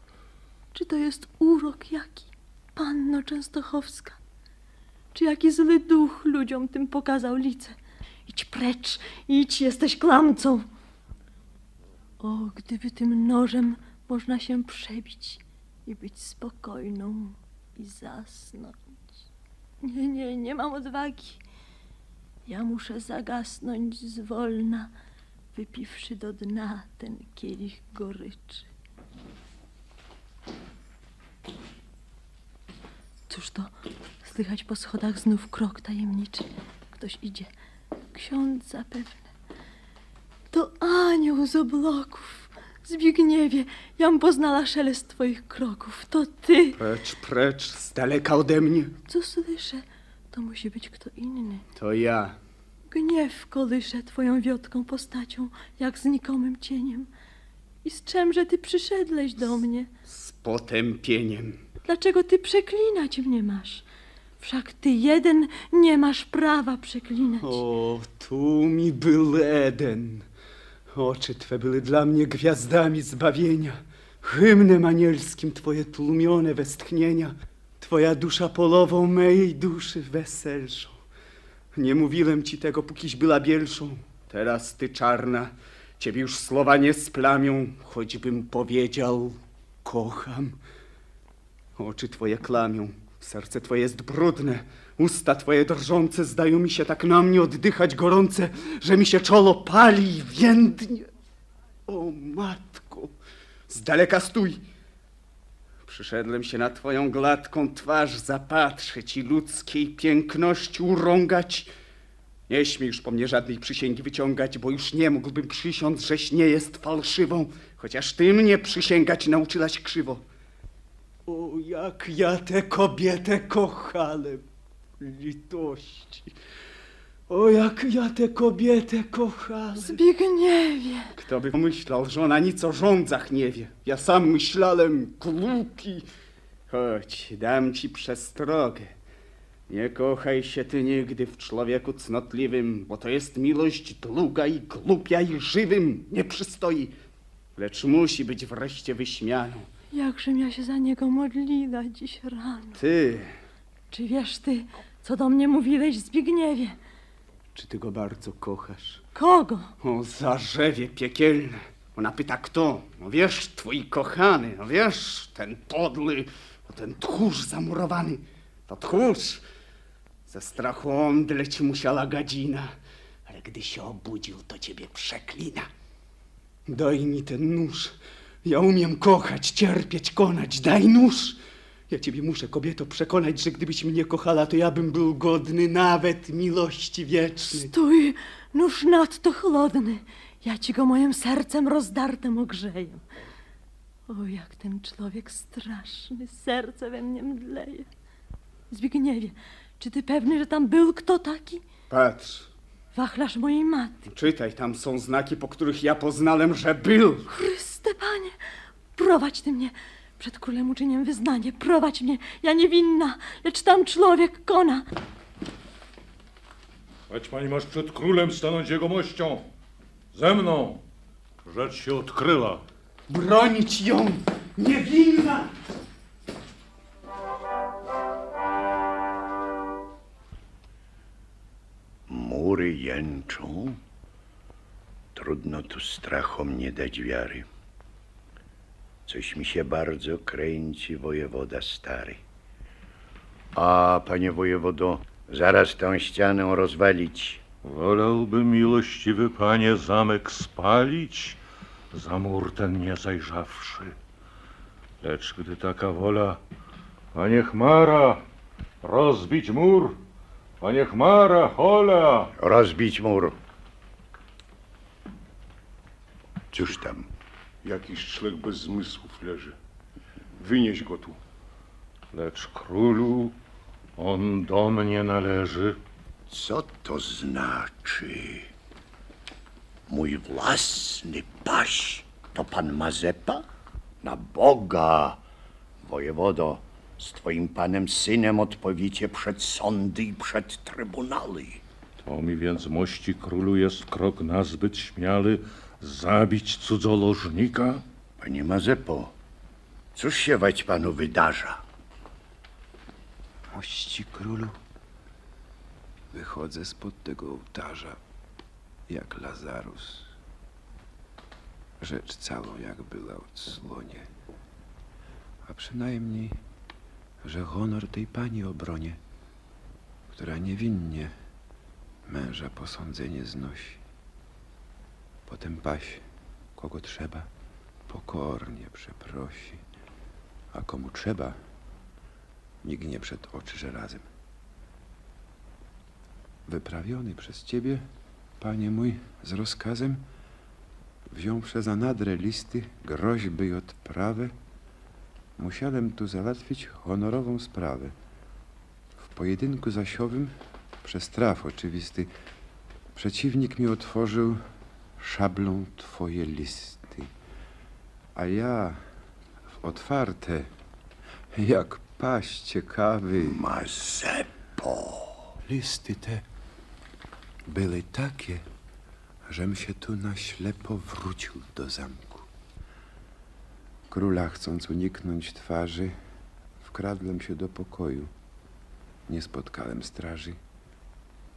czy to jest urok jaki? Panno Częstochowska. Czy jaki zły duch ludziom tym pokazał lice? Idź precz, idź, jesteś klamcą. O, gdyby tym nożem można się przebić i być spokojną i zasnąć. Nie, nie, nie mam odwagi. Ja muszę zagasnąć zwolna, wypiwszy do dna ten kielich goryczy. Cóż to? Słychać po schodach znów krok tajemniczy. Ktoś idzie. Ksiądz zapewne. To anioł z obloków. Zbigniewie, jam poznała szelest twoich kroków. To ty. Precz, precz, z daleka ode mnie. Co słyszę? To musi być kto inny. To ja. Gniew kołysze twoją wiotką postacią, jak znikomym cieniem. I z czemże ty przyszedłeś do mnie? Z potępieniem. Dlaczego ty przeklinać mnie masz? Wszak ty jeden nie masz prawa przeklinać. O, tu mi był Eden. Oczy Twe były dla mnie gwiazdami zbawienia, hymnem anielskim Twoje tłumione westchnienia, Twoja dusza polową mej duszy weselszą. Nie mówiłem Ci tego, pókiś była bielszą. Teraz Ty czarna, Ciebie już słowa nie splamią, choćbym powiedział, kocham. Oczy Twoje klamią, serce Twoje jest brudne, usta Twoje drżące zdają mi się tak na mnie oddychać gorące, że mi się czolo pali i więdnie. O matko, z daleka stój. Przyszedłem się na Twoją gładką twarz zapatrzeć i ludzkiej piękności urągać. Nie śmiej już po mnie żadnej przysięgi wyciągać, bo już nie mógłbym przysiąc, żeś nie jest fałszywą, chociaż Ty mnie przysięgać nauczyłaś krzywo. O, jak ja tę kobietę kochałem, litości. O, jak ja tę kobietę kochałem. Zbigniewie, Kto by pomyślał, że ona nic o rządzach nie wie. Ja sam myślałem, głupi. Chodź, dam ci przestrogę. Nie kochaj się ty nigdy w człowieku cnotliwym, bo to jest miłość długa i głupia i żywym nie przystoi, lecz musi być wreszcie wyśmianą. Jakżem ja się za niego modliła dziś rano. Ty, Czy wiesz ty, co do mnie mówiłeś, Zbigniewie? czy ty go bardzo kochasz? Kogo? O, zarzewie piekielne. Ona pyta kto? No wiesz, twój kochany, no wiesz, ten podły, o ten tchórz zamurowany. To tchórz. Ze strachu omdleć musiała gadzina, ale gdy się obudził, to ciebie przeklina. Daj mi ten nóż. Ja umiem kochać, cierpieć, konać. Daj nóż. Ja ciebie muszę, kobieto, przekonać, że gdybyś mnie kochała, to ja bym był godny nawet miłości wiecznej. Stój, nóż nadto chłodny. Ja ci go moim sercem rozdartym ogrzeję. O, jak ten człowiek straszny, serce we mnie mdleje. Zbigniewie, czy ty pewny, że tam był kto taki? Patrz, Wachlarz mojej matki. Czytaj, tam są znaki, po których ja poznałem, że był. Chryste, panie, prowadź ty mnie. Przed królem uczynię wyznanie, prowadź mnie. Ja niewinna, lecz tam człowiek kona. Choć pani masz przed królem stanąć jego mością. Ze mną. Rzecz się odkryła. Bronić ją, niewinna! Mury jęczą. Trudno tu strachom nie dać wiary. Coś mi się bardzo kręci, wojewoda stary. A, panie wojewodo, zaraz tę ścianę rozwalić. Wolałby miłościwy panie zamek spalić, za mur ten nie zajrzawszy. Lecz gdy taka wola, panie Chmara, rozbić mur, panie Chmara, hola! Rozbić mur. Cóż tam? Jakiś człowiek bez zmysłów leży. Wynieś go tu. Lecz królu, on do mnie należy. Co to znaczy? Mój własny paś to pan Mazepa? Na Boga, wojewodo, z twoim panem synem odpowiecie przed sądy i przed trybunały. To mi więc mości królu jest krok nazbyt śmiały zabić cudzolożnika? Panie Mazepo, cóż się wać panu wydarza? Mości królu, wychodzę spod tego ołtarza jak Lazarus. Rzecz całą jak była od słonie. A przynajmniej, że honor tej pani obronie, która niewinnie męża posądzenie znosi. Potem paś, kogo trzeba, pokornie przeprosi, a komu trzeba, mignie przed oczy żelazem. Wyprawiony przez ciebie, panie mój, z rozkazem, wziąwszy za nadre listy groźby i odprawę, musiałem tu załatwić honorową sprawę. W pojedynku zasiowym, przez traf oczywisty, przeciwnik mi otworzył szablą twoje listy, a ja w otwarte, jak paść ciekawy, Mazepo. listy te były takie, żem się tu na ślepo wrócił do zamku. Króla chcąc uniknąć twarzy, wkradłem się do pokoju. Nie spotkałem straży.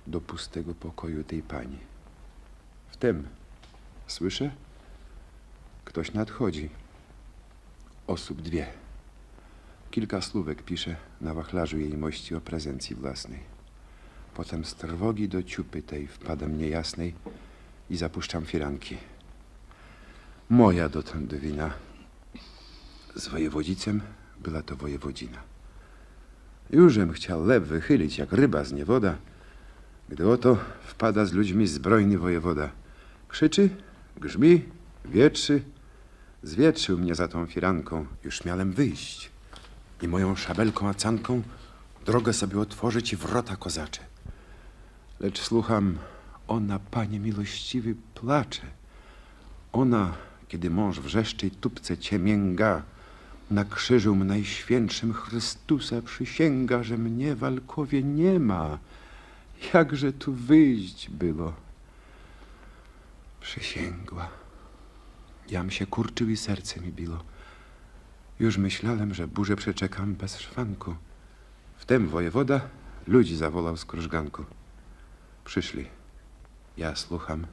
Do pustego pokoju tej pani. Wtem słyszę, ktoś nadchodzi. Osób dwie. Kilka słówek pisze na wachlarzu jej mości o prezencji własnej. Potem z trwogi do ciupy tej wpadam niejasnej i zapuszczam firanki. Moja dotąd wina. Z wojewodzicem była to wojewodzina. Jużem chciał lew wychylić jak ryba z niewoda, gdy oto wpada z ludźmi zbrojny wojewoda. Krzyczy, grzmi, wietrzy. Zwietrzył mnie za tą firanką. Już miałem wyjść i moją szabelką acanką drogę sobie otworzyć i wrota kozacze. Lecz słucham, ona, panie miłościwy, placze. Ona, kiedy mąż wrzeszczy i tupce ciemięga, Na krzyżu najświętszym Chrystusa przysięga, że mnie w alkowie nie ma. Jakże tu wyjść było? Przysięgła. Jam się kurczył i serce mi biło. Już myślałem, że burzę przeczekam bez szwanku. Wtem wojewoda ludzi zawołał z krużganku. Przyszli. Ja słucham.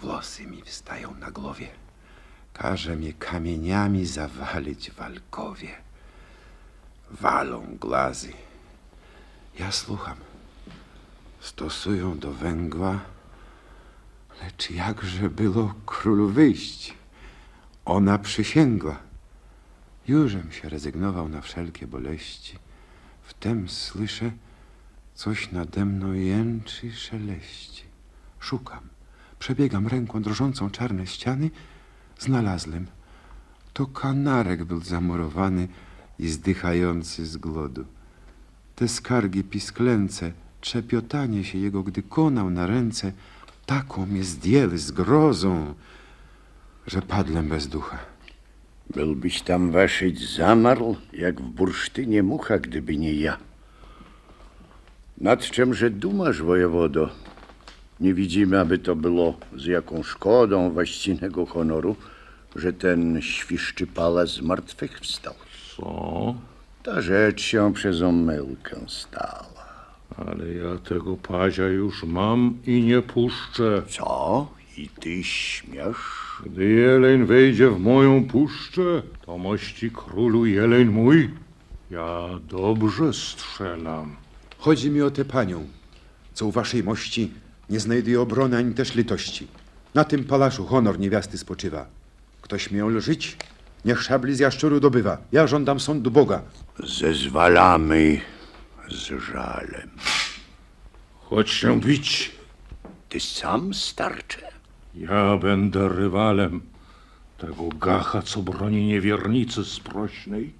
Włosy mi wstają na głowie. Każe mnie kamieniami zawalić w alkowie. Walą glazy. Ja słucham. Stosują do węgła. Lecz jakże było królu wyjść? Ona przysięgła. Jużem się rezygnował na wszelkie boleści. Wtem słyszę, coś nade mną jęczy szeleści. Szukam, przebiegam ręką drżącą czarne ściany. Znalazłem. To kanarek był zamurowany i zdychający z głodu. Te skargi pisklęce, trzepiotanie się jego, gdy konał na ręce, taką mnie zdjęły z grozą, że padłem bez ducha. Byłbyś tam waszyć zamarł, jak w bursztynie mucha, gdyby nie ja. Nad czymże dumasz, wojewodo? Nie widzimy, aby to było z jaką szkodą właściwego honoru, że ten świszczypala z martwych wstał. Co? Ta rzecz się przez omyłkę stała. Ale ja tego pazia już mam i nie puszczę. Co? I ty śmiesz? Gdy jeleń wejdzie w moją puszczę, to mości królu jeleń mój. Ja dobrze strzelam. Chodzi mi o tę panią, co u waszej mości nie znajduje obrony ani też litości. Na tym palaszu honor niewiasty spoczywa. Ktoś miał lżyć, niech szabli z jaszczuru dobywa. Ja żądam sądu Boga. Zezwalamy z żalem. Chodź się bić. Ty sam starcze. Ja będę rywalem tego gacha, co broni niewiernicy sprośnej.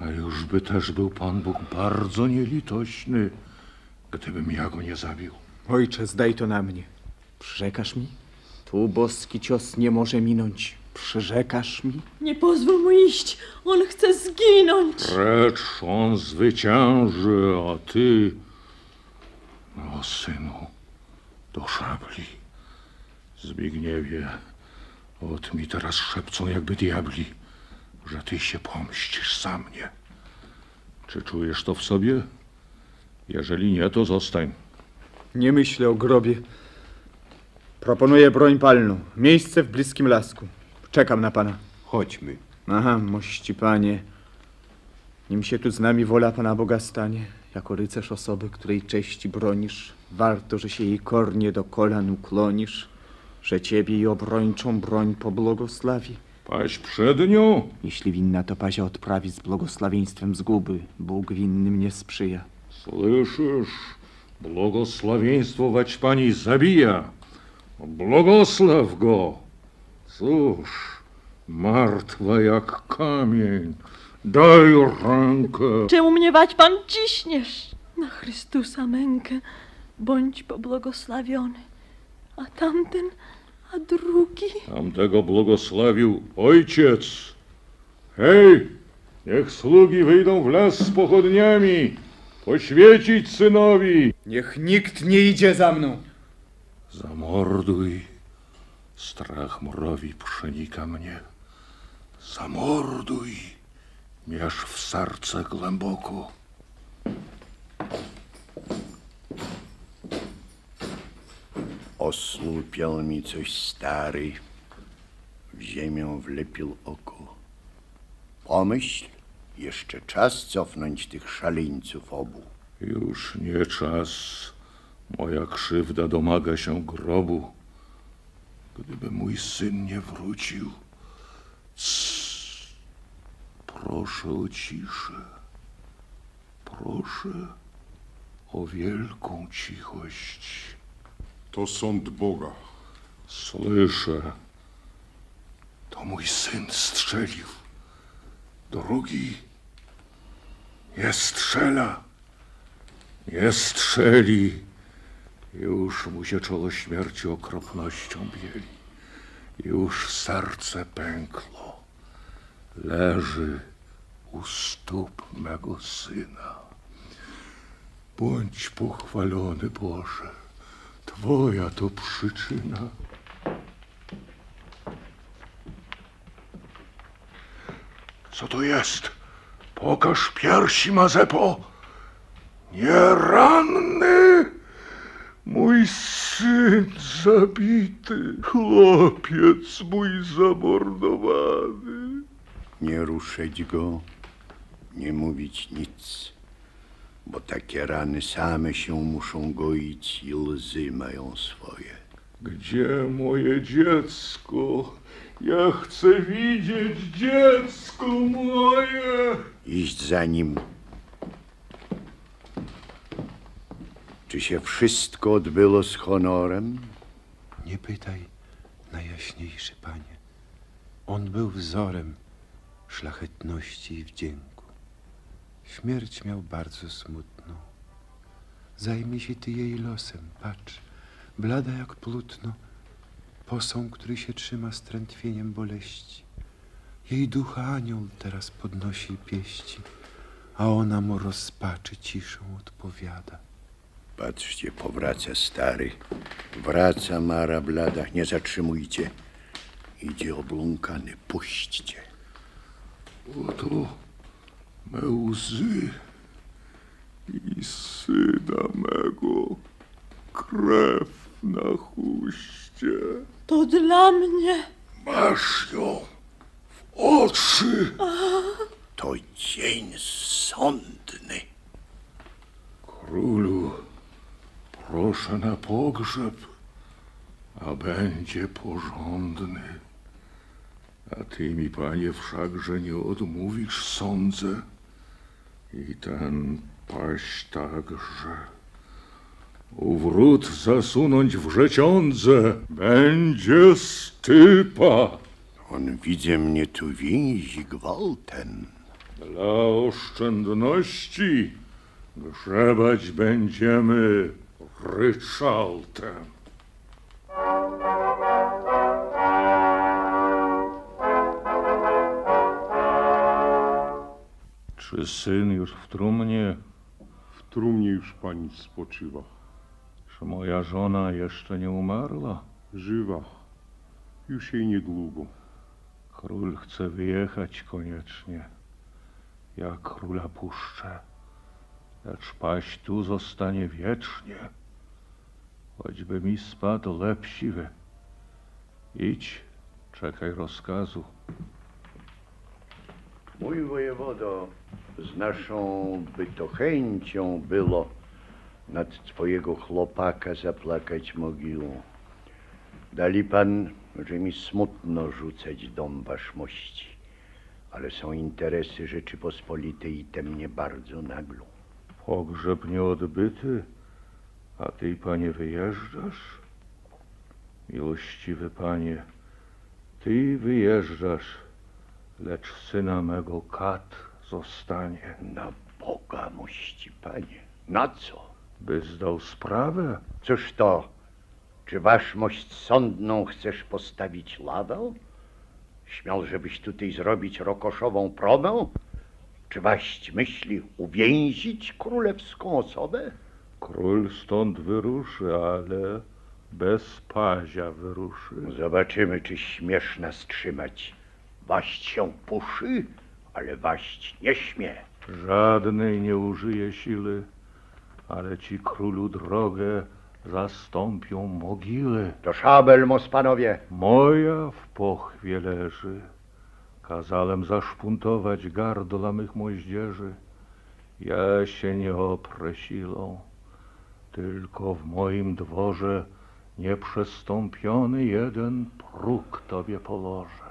A już by też był Pan Bóg bardzo nielitośny, gdybym ja go nie zabił. Ojcze, zdaj to na mnie. Przyrzekasz mi? Tu boski cios nie może minąć. Przyrzekasz mi? Nie pozwól mu iść. On chce zginąć. Precz on zwycięży, a ty, o synu, do szabli. Zbigniewie, ot mi teraz szepcą jakby diabli, że ty się pomścisz za mnie. Czy czujesz to w sobie? Jeżeli nie, to zostań. Nie myślę o grobie. Proponuję broń palną. Miejsce w bliskim lasku. Czekam na pana. Chodźmy. Aha, mości panie. Nim się tu z nami wola pana Boga stanie, jako rycerz osoby, której cześci bronisz, warto, że się jej kornie do kolan uklonisz, że ciebie i obrończą broń pobłogosławi. Paść przed nią, Jeśli winna to pazia odprawi z błogosławieństwem zguby, Bóg winnym nie sprzyja. Słyszysz? Błogosławieństwować pani zabija. Błogosław go. Cóż, martwa jak kamień. Daj rękę. Czemu mnie wać pan ciśniesz? Na Chrystusa mękę. Bądź pobłogosławiony. A tamten, a drugi... Tamtego błogosławił ojciec. Hej, niech sługi wyjdą w las z pochodniami. Poświecić synowi. Niech nikt nie idzie za mną. Zamorduj. Strach mrowi przenika mnie. Zamorduj. Mierz w serce głęboko. Osłupiał mi coś stary, w ziemię wlepił oko. Pomyśl, jeszcze czas cofnąć tych szaleńców obu. Już nie czas. Moja krzywda domaga się grobu. Gdyby mój syn nie wrócił. Cii. Proszę o ciszę. Proszę o wielką cichość. To sąd Boga. Słyszę. To mój syn strzelił. Drugi nie strzela. Nie strzeli. Już mu się czoło śmierci okropnością bieli. Już serce pękło. leży u stóp mego syna. Bądź pochwalony, Boże, Twoja to przyczyna. Co to jest? Pokaż piersi, Mazepo. Nie ranny! Mój syn zabity, chłopiec mój zamordowany. Nie ruszyć go, nie mówić nic, bo takie rany same się muszą goić i łzy mają swoje. Gdzie moje dziecko? Ja chcę widzieć dziecko moje. Iść za nim. Czy się wszystko odbyło z honorem? Nie pytaj, najjaśniejszy panie. On był wzorem szlachetności i wdzięku. Śmierć miał bardzo smutną. Zajmij się ty jej losem, patrz, blada jak plutno, posąg, który się trzyma strętwieniem boleści. Jej ducha anioł teraz podnosi pieści, a ona mu rozpaczy ciszą odpowiada. Patrzcie, powraca stary. Wraca Mara blada. Nie zatrzymujcie. Idzie obląkany. Puśćcie. Oto me łzy i syna mego, krew na chuście. To dla mnie. Masz ją oczy. To dzień sądny. Królu, proszę na pogrzeb, a będzie porządny. A ty mi, panie, wszakże nie odmówisz, sądzę. I ten paść także. U wrót zasunąć w będzie stypa. On widzę mnie tu więzi gwałtem. Dla oszczędności grzebać będziemy ryczałtem. Czy syn już w trumnie? W trumnie już pani spoczywa. Czy moja żona jeszcze nie umarła? Żywa. Już jej niedługo. Król chce wyjechać koniecznie. Ja króla puszczę, lecz paść tu zostanie wiecznie. Choćby mi spadł lep siwy. Idź, czekaj rozkazu. Mój wojewodo, z naszą by to chęcią było nad twojego chłopaka zaplakać mogiłą. Dali pan, że mi smutno rzucać dom wasz mości, ale są interesy Rzeczypospolitej i te mnie bardzo naglą. Pogrzeb nieodbyty, a ty, panie, wyjeżdżasz? Miłościwy panie, ty wyjeżdżasz, lecz syna mego kat zostanie. Na Boga mości, panie. Na co? By zdał sprawę? Cóż to? Czy wasz mość sądną chcesz postawić lawę? Śmiał, żebyś tutaj zrobić rokoszową probę? Czy waść myśli uwięzić królewską osobę? Król stąd wyruszy, ale bez pazia wyruszy. Zobaczymy, czy śmiesz nas trzymać. Waść się puszy, ale waść nie śmie. Żadnej nie użyje siły, ale ci królu drogę zastąpią mogiły. To szabel, mos panowie. Moja w pochwie leży. Kazałem zaszpuntować gardła mych moździerzy. Ja się nie oprę silą, tylko w moim dworze nieprzestąpiony jeden próg tobie położę.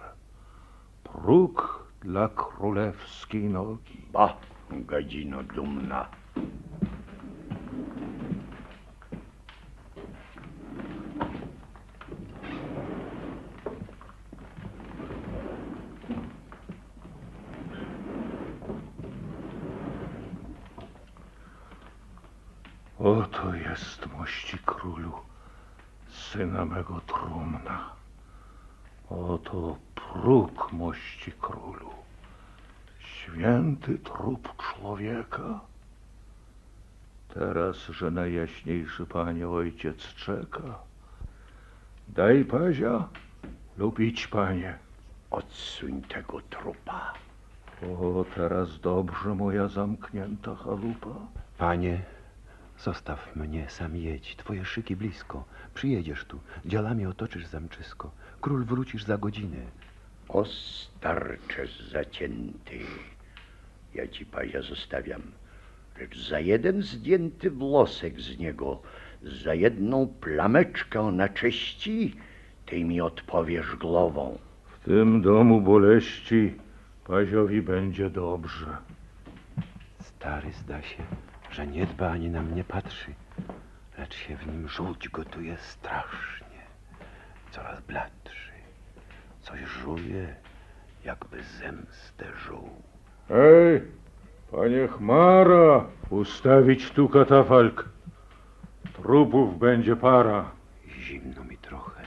Próg dla królewskiej nogi. Ba, gadzino dumna. Oto jest, mości królu, syna mego trumna. Oto próg, mości królu. Święty trup człowieka. Teraz, że najjaśniejszy panie ojciec czeka. Daj pazia lub idź panie. Odsuń tego trupa. O, teraz dobrze moja zamknięta chalupa. Panie, zostaw mnie, sam jedź, twoje szyki blisko. Przyjedziesz tu, dzielami otoczysz zamczysko. Król wrócisz za godzinę. O starcze zacięty. Ja ci pazia zostawiam. Lecz za jeden zdjęty włosek z niego, za jedną plameczkę na cześci, ty mi odpowiesz głową. W tym domu boleści paziowi będzie dobrze. Stary zda się, że nie dba ani na mnie patrzy, lecz się w nim żółć gotuje strasznie. Coraz bladszy, coś żuje, jakby zemstę żół. Ej, panie Chmara, ustawić tu katafalk. Trupów będzie para. Zimno mi trochę,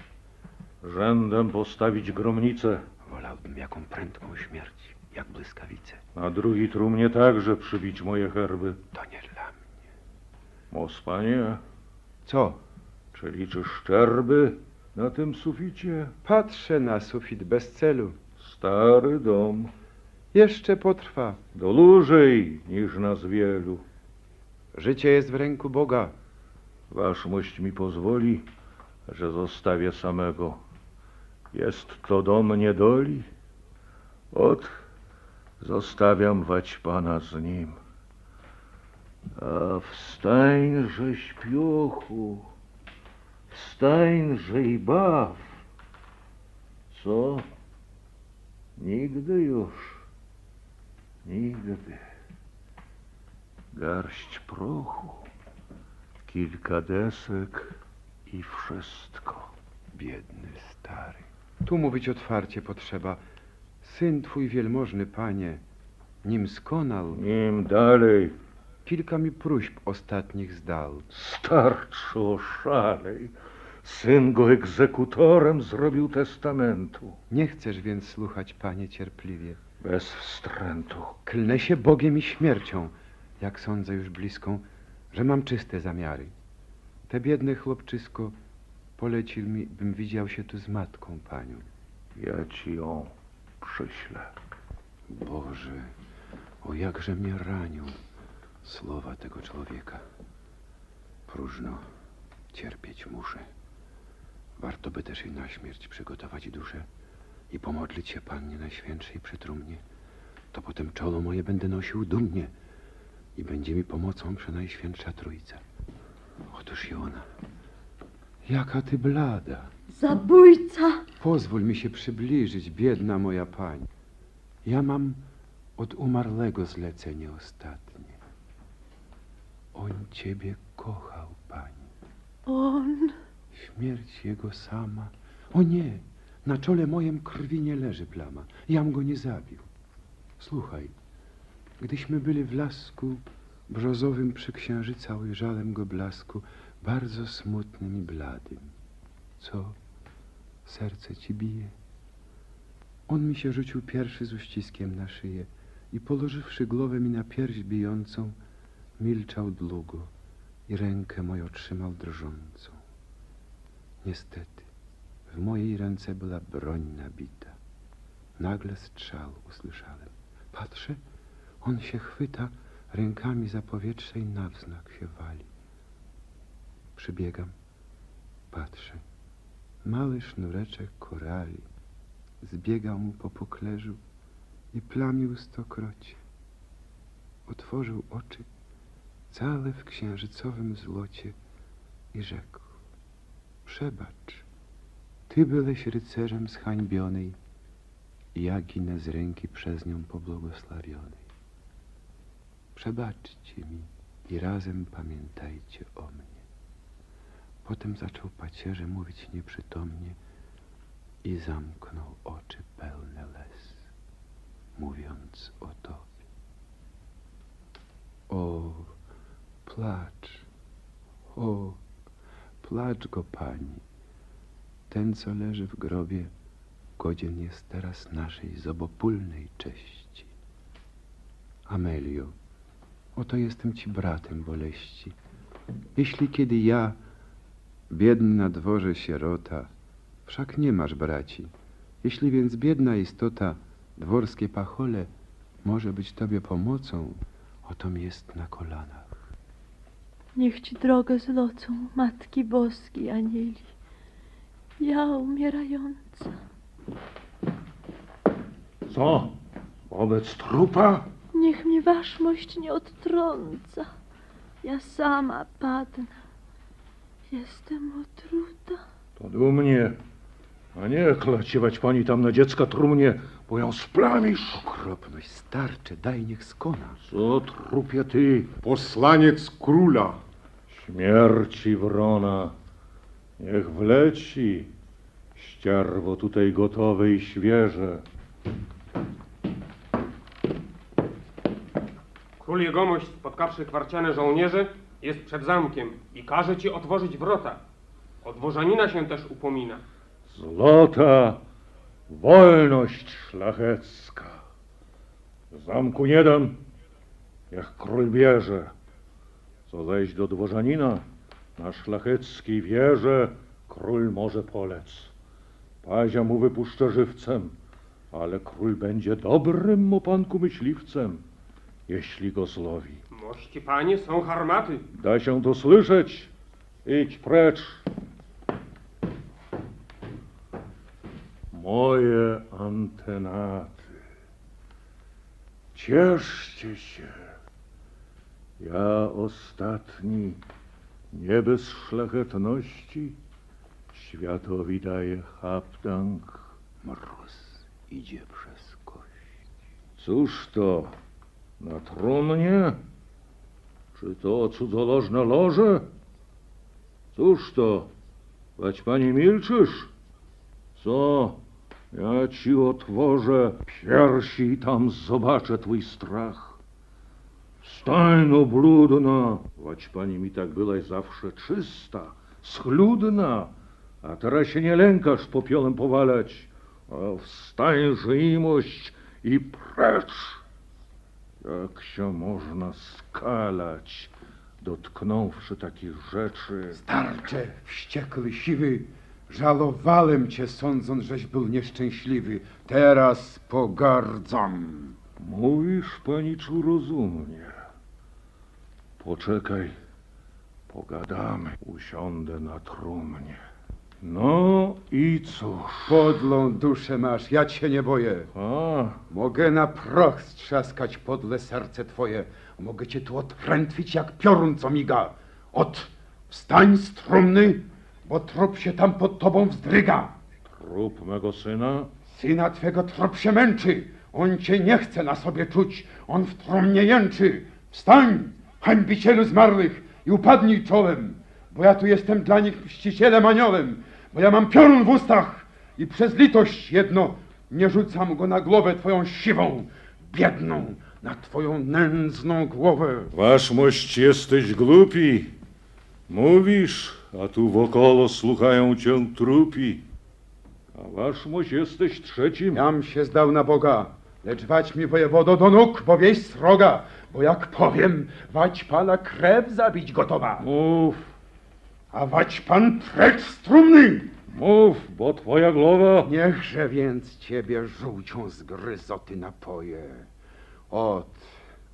Rzędem postawić gromnicę. wolałbym jaką prędką śmierć, jak błyskawice. Na drugi trumnie także przybić moje herby. To nie. Mos, panie, Co? czy liczysz szczerby na tym suficie? Patrzę na sufit bez celu. Stary dom, Jeszcze potrwa. do dłużej niż nas wielu. Życie jest w ręku Boga. Waszmość mi pozwoli, że zostawię samego. Jest to dom niedoli? Ot, zostawiam wać pana z nim. A wstańże śpiochu, wstańże i baw. Co? Nigdy już, nigdy. Garść prochu kilka desek i wszystko. Biedny stary. Tu mówić otwarcie potrzeba. Syn twój wielmożny, panie, nim skonał, Nim dalej kilka mi próśb ostatnich zdał. starczy oszalej. Syn go egzekutorem zrobił testamentu. Nie chcesz więc słuchać, panie, cierpliwie. Bez wstrętu. Klnę się Bogiem i śmiercią, jak sądzę już bliską, że mam czyste zamiary. Te biedne chłopczysko polecił mi, bym widział się tu z matką panią. Ja ci ją przyślę. Boże, o jakże mnie ranią słowa tego człowieka. Próżno cierpieć muszę. Warto by też i na śmierć przygotować duszę i pomodlić się Pannie Najświętszej przy trumnie. To potem czolo moje będę nosił dumnie i będzie mi pomocą Przenajświętsza Trójca. Otóż i ona. Jaka ty blada. Zabójca! Pozwól mi się przybliżyć, biedna moja pani. Ja mam od umarłego zlecenie ostatnie. On ciebie kochał, pani. On... Śmierć jego sama. O nie, na czole mojem krwi nie leży plama. Jam go nie zabił. Słuchaj, gdyśmy byli w lasku brzozowym przy księżyca, ujrzałem go blasku, bardzo smutnym i bladym. Co? Serce ci bije? On mi się rzucił pierwszy z uściskiem na szyję i położywszy głowę mi na pierś bijącą, milczał długo i rękę moją trzymał drżącą. Niestety, w mojej ręce była broń nabita. Nagle strzał usłyszałem. Patrzę, on się chwyta rękami za powietrze i nawznak się wali. Przybiegam, patrzę. Mały sznureczek korali zbiegał mu po poklerzu i plamił stokrocie. Otworzył oczy, całe w księżycowym złocie i rzekł. Przebacz, ty byłeś rycerzem zhańbionej, ja ginę z ręki przez nią pobłogosławionej. Przebaczcie mi i razem pamiętajcie o mnie. Potem zaczął pacierze mówić nieprzytomnie i zamknął oczy pełne łez, mówiąc o tobie. O, płacz, o, Placz go, pani. Ten, co leży w grobie, godzien jest teraz naszej zobopólnej cześci. Amelio, oto jestem ci bratem boleści. Jeśli kiedy ja, biedny na dworze sierota, wszak nie masz braci, jeśli więc biedna istota, dworskie pachole, może być tobie pomocą, oto mi jest na kolanach. Niech ci drogę zlecą Matki Boskiej anieli. Ja umierająca. Co? Wobec trupa? Niech mnie waszmość nie odtrąca. Ja sama padnę. Jestem otruta. To dumnie. A nie klaciewać pani tam na dziecka trumnie, bo ją splamisz. Okropność starczy, daj niech skona. Co trupie ty? Poslaniec króla. Śmierci wrona. Niech wleci. Ściarwo tutaj gotowe i świeże. Król jegomość, spotkawszy kwarciane żołnierzy, jest przed zamkiem i każe ci otworzyć wrota. O dworzanina się też upomina. Złota wolność szlachecka. Zamku nie dam, jak król bierze. Co zejść do dworzanina, na szlacheckiej wieży król może polec. Pazia mu wypuszczę żywcem, ale król będzie dobrym mu panku myśliwcem, jeśli go zlowi. Mości panie, są harmaty. Da się to słyszeć. Idź precz. Moje antenaty. Cieszcie się. Ja ostatni, nie bez szlachetności, światowi daję haptank. Mróz idzie przez kość. Cóż to, na trumnie? Czy to cudzolożne loże? Cóż to, wać pani milczysz? Co, ja ci otworzę piersi i tam zobaczę twój strach. Wstań, no bludna, wać pani mi tak byłaś zawsze czysta, schludna, a teraz się nie lękasz popiołem powalać. A wstań, żyjmość i precz. Jak się można skalać, dotknąwszy takich rzeczy? Starcze, wściekły, siwy, żalowałem cię, sądząc, żeś był nieszczęśliwy. Teraz pogardzam. Mówisz, paniczu, rozumnie. Poczekaj, pogadamy. Usiądę na trumnie. No i cóż? Podlą duszę masz, ja cię nie boję. A, Mogę na proch strzaskać podle serce twoje. Mogę cię tu odprętwić jak piorun, co miga. Ot, wstań z trumny, bo trup się tam pod tobą wzdryga. trup mego syna? Syna twego trop się męczy. On cię nie chce na sobie czuć. On w trumnie jęczy. Wstań, hańbicielu zmarłych i upadnij czołem, bo ja tu jestem dla nich mścicielem aniołem, bo ja mam piorun w ustach i przez litość jedno nie rzucam go na głowę twoją siwą, biedną, na twoją nędzną głowę. Waszmość jesteś głupi. Mówisz, a tu wokoło słuchają cię trupi. A waszmość jesteś trzecim. Jam się zdał na Boga, lecz wać mi wojewodo do nóg, bo wieś sroga, bo jak powiem, wać pana krew zabić gotowa. Mów, A wać pan precz z trumny! mów, bo twoja głowa... Niechże więc ciebie żółcią zgryzoty napoje. Ot,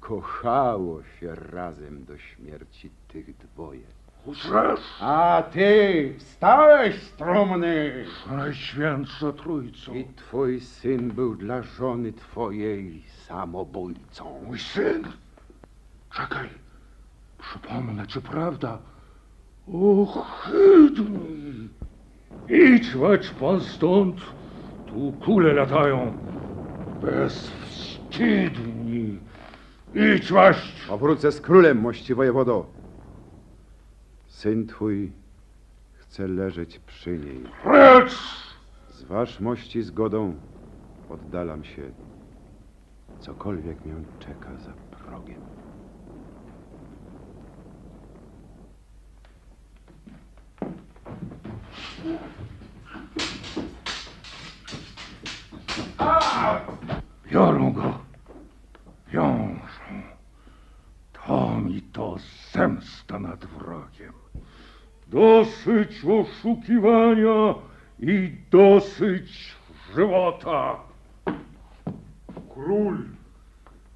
kochało się razem do śmierci tych dwoje. Usłysz? A ty stałeś z trumny Najświętsza Trójco. i twój syn był dla żony twojej samobójcą. Mój syn? Czekaj, przypomnę, czy prawda? Ohydny! Idź, wać pan stąd, tu kule latają. Bezwstydni. Idź, waść! Powrócę z królem, mości wojewodo. Syn twój chce leżeć przy niej. Precz! Z wasz mości zgodą oddalam się. Cokolwiek mię czeka za progiem. Biorą go. Wiążą. to zemsta nad wrogiem. Dosyć oszukiwania i dosyć żywota. Król,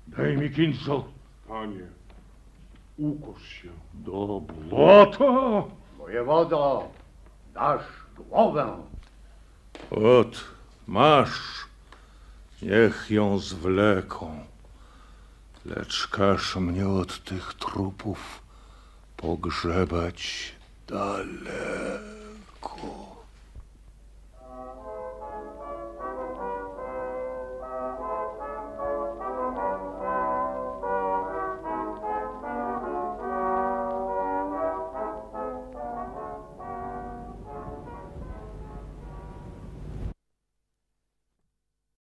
Daj mi kinco panie, ukosz się. do błota. Wojewodo, dasz głowę. Ot, masz, niech ją zwleką, lecz każ mnie od tych trupów pogrzebać daleko.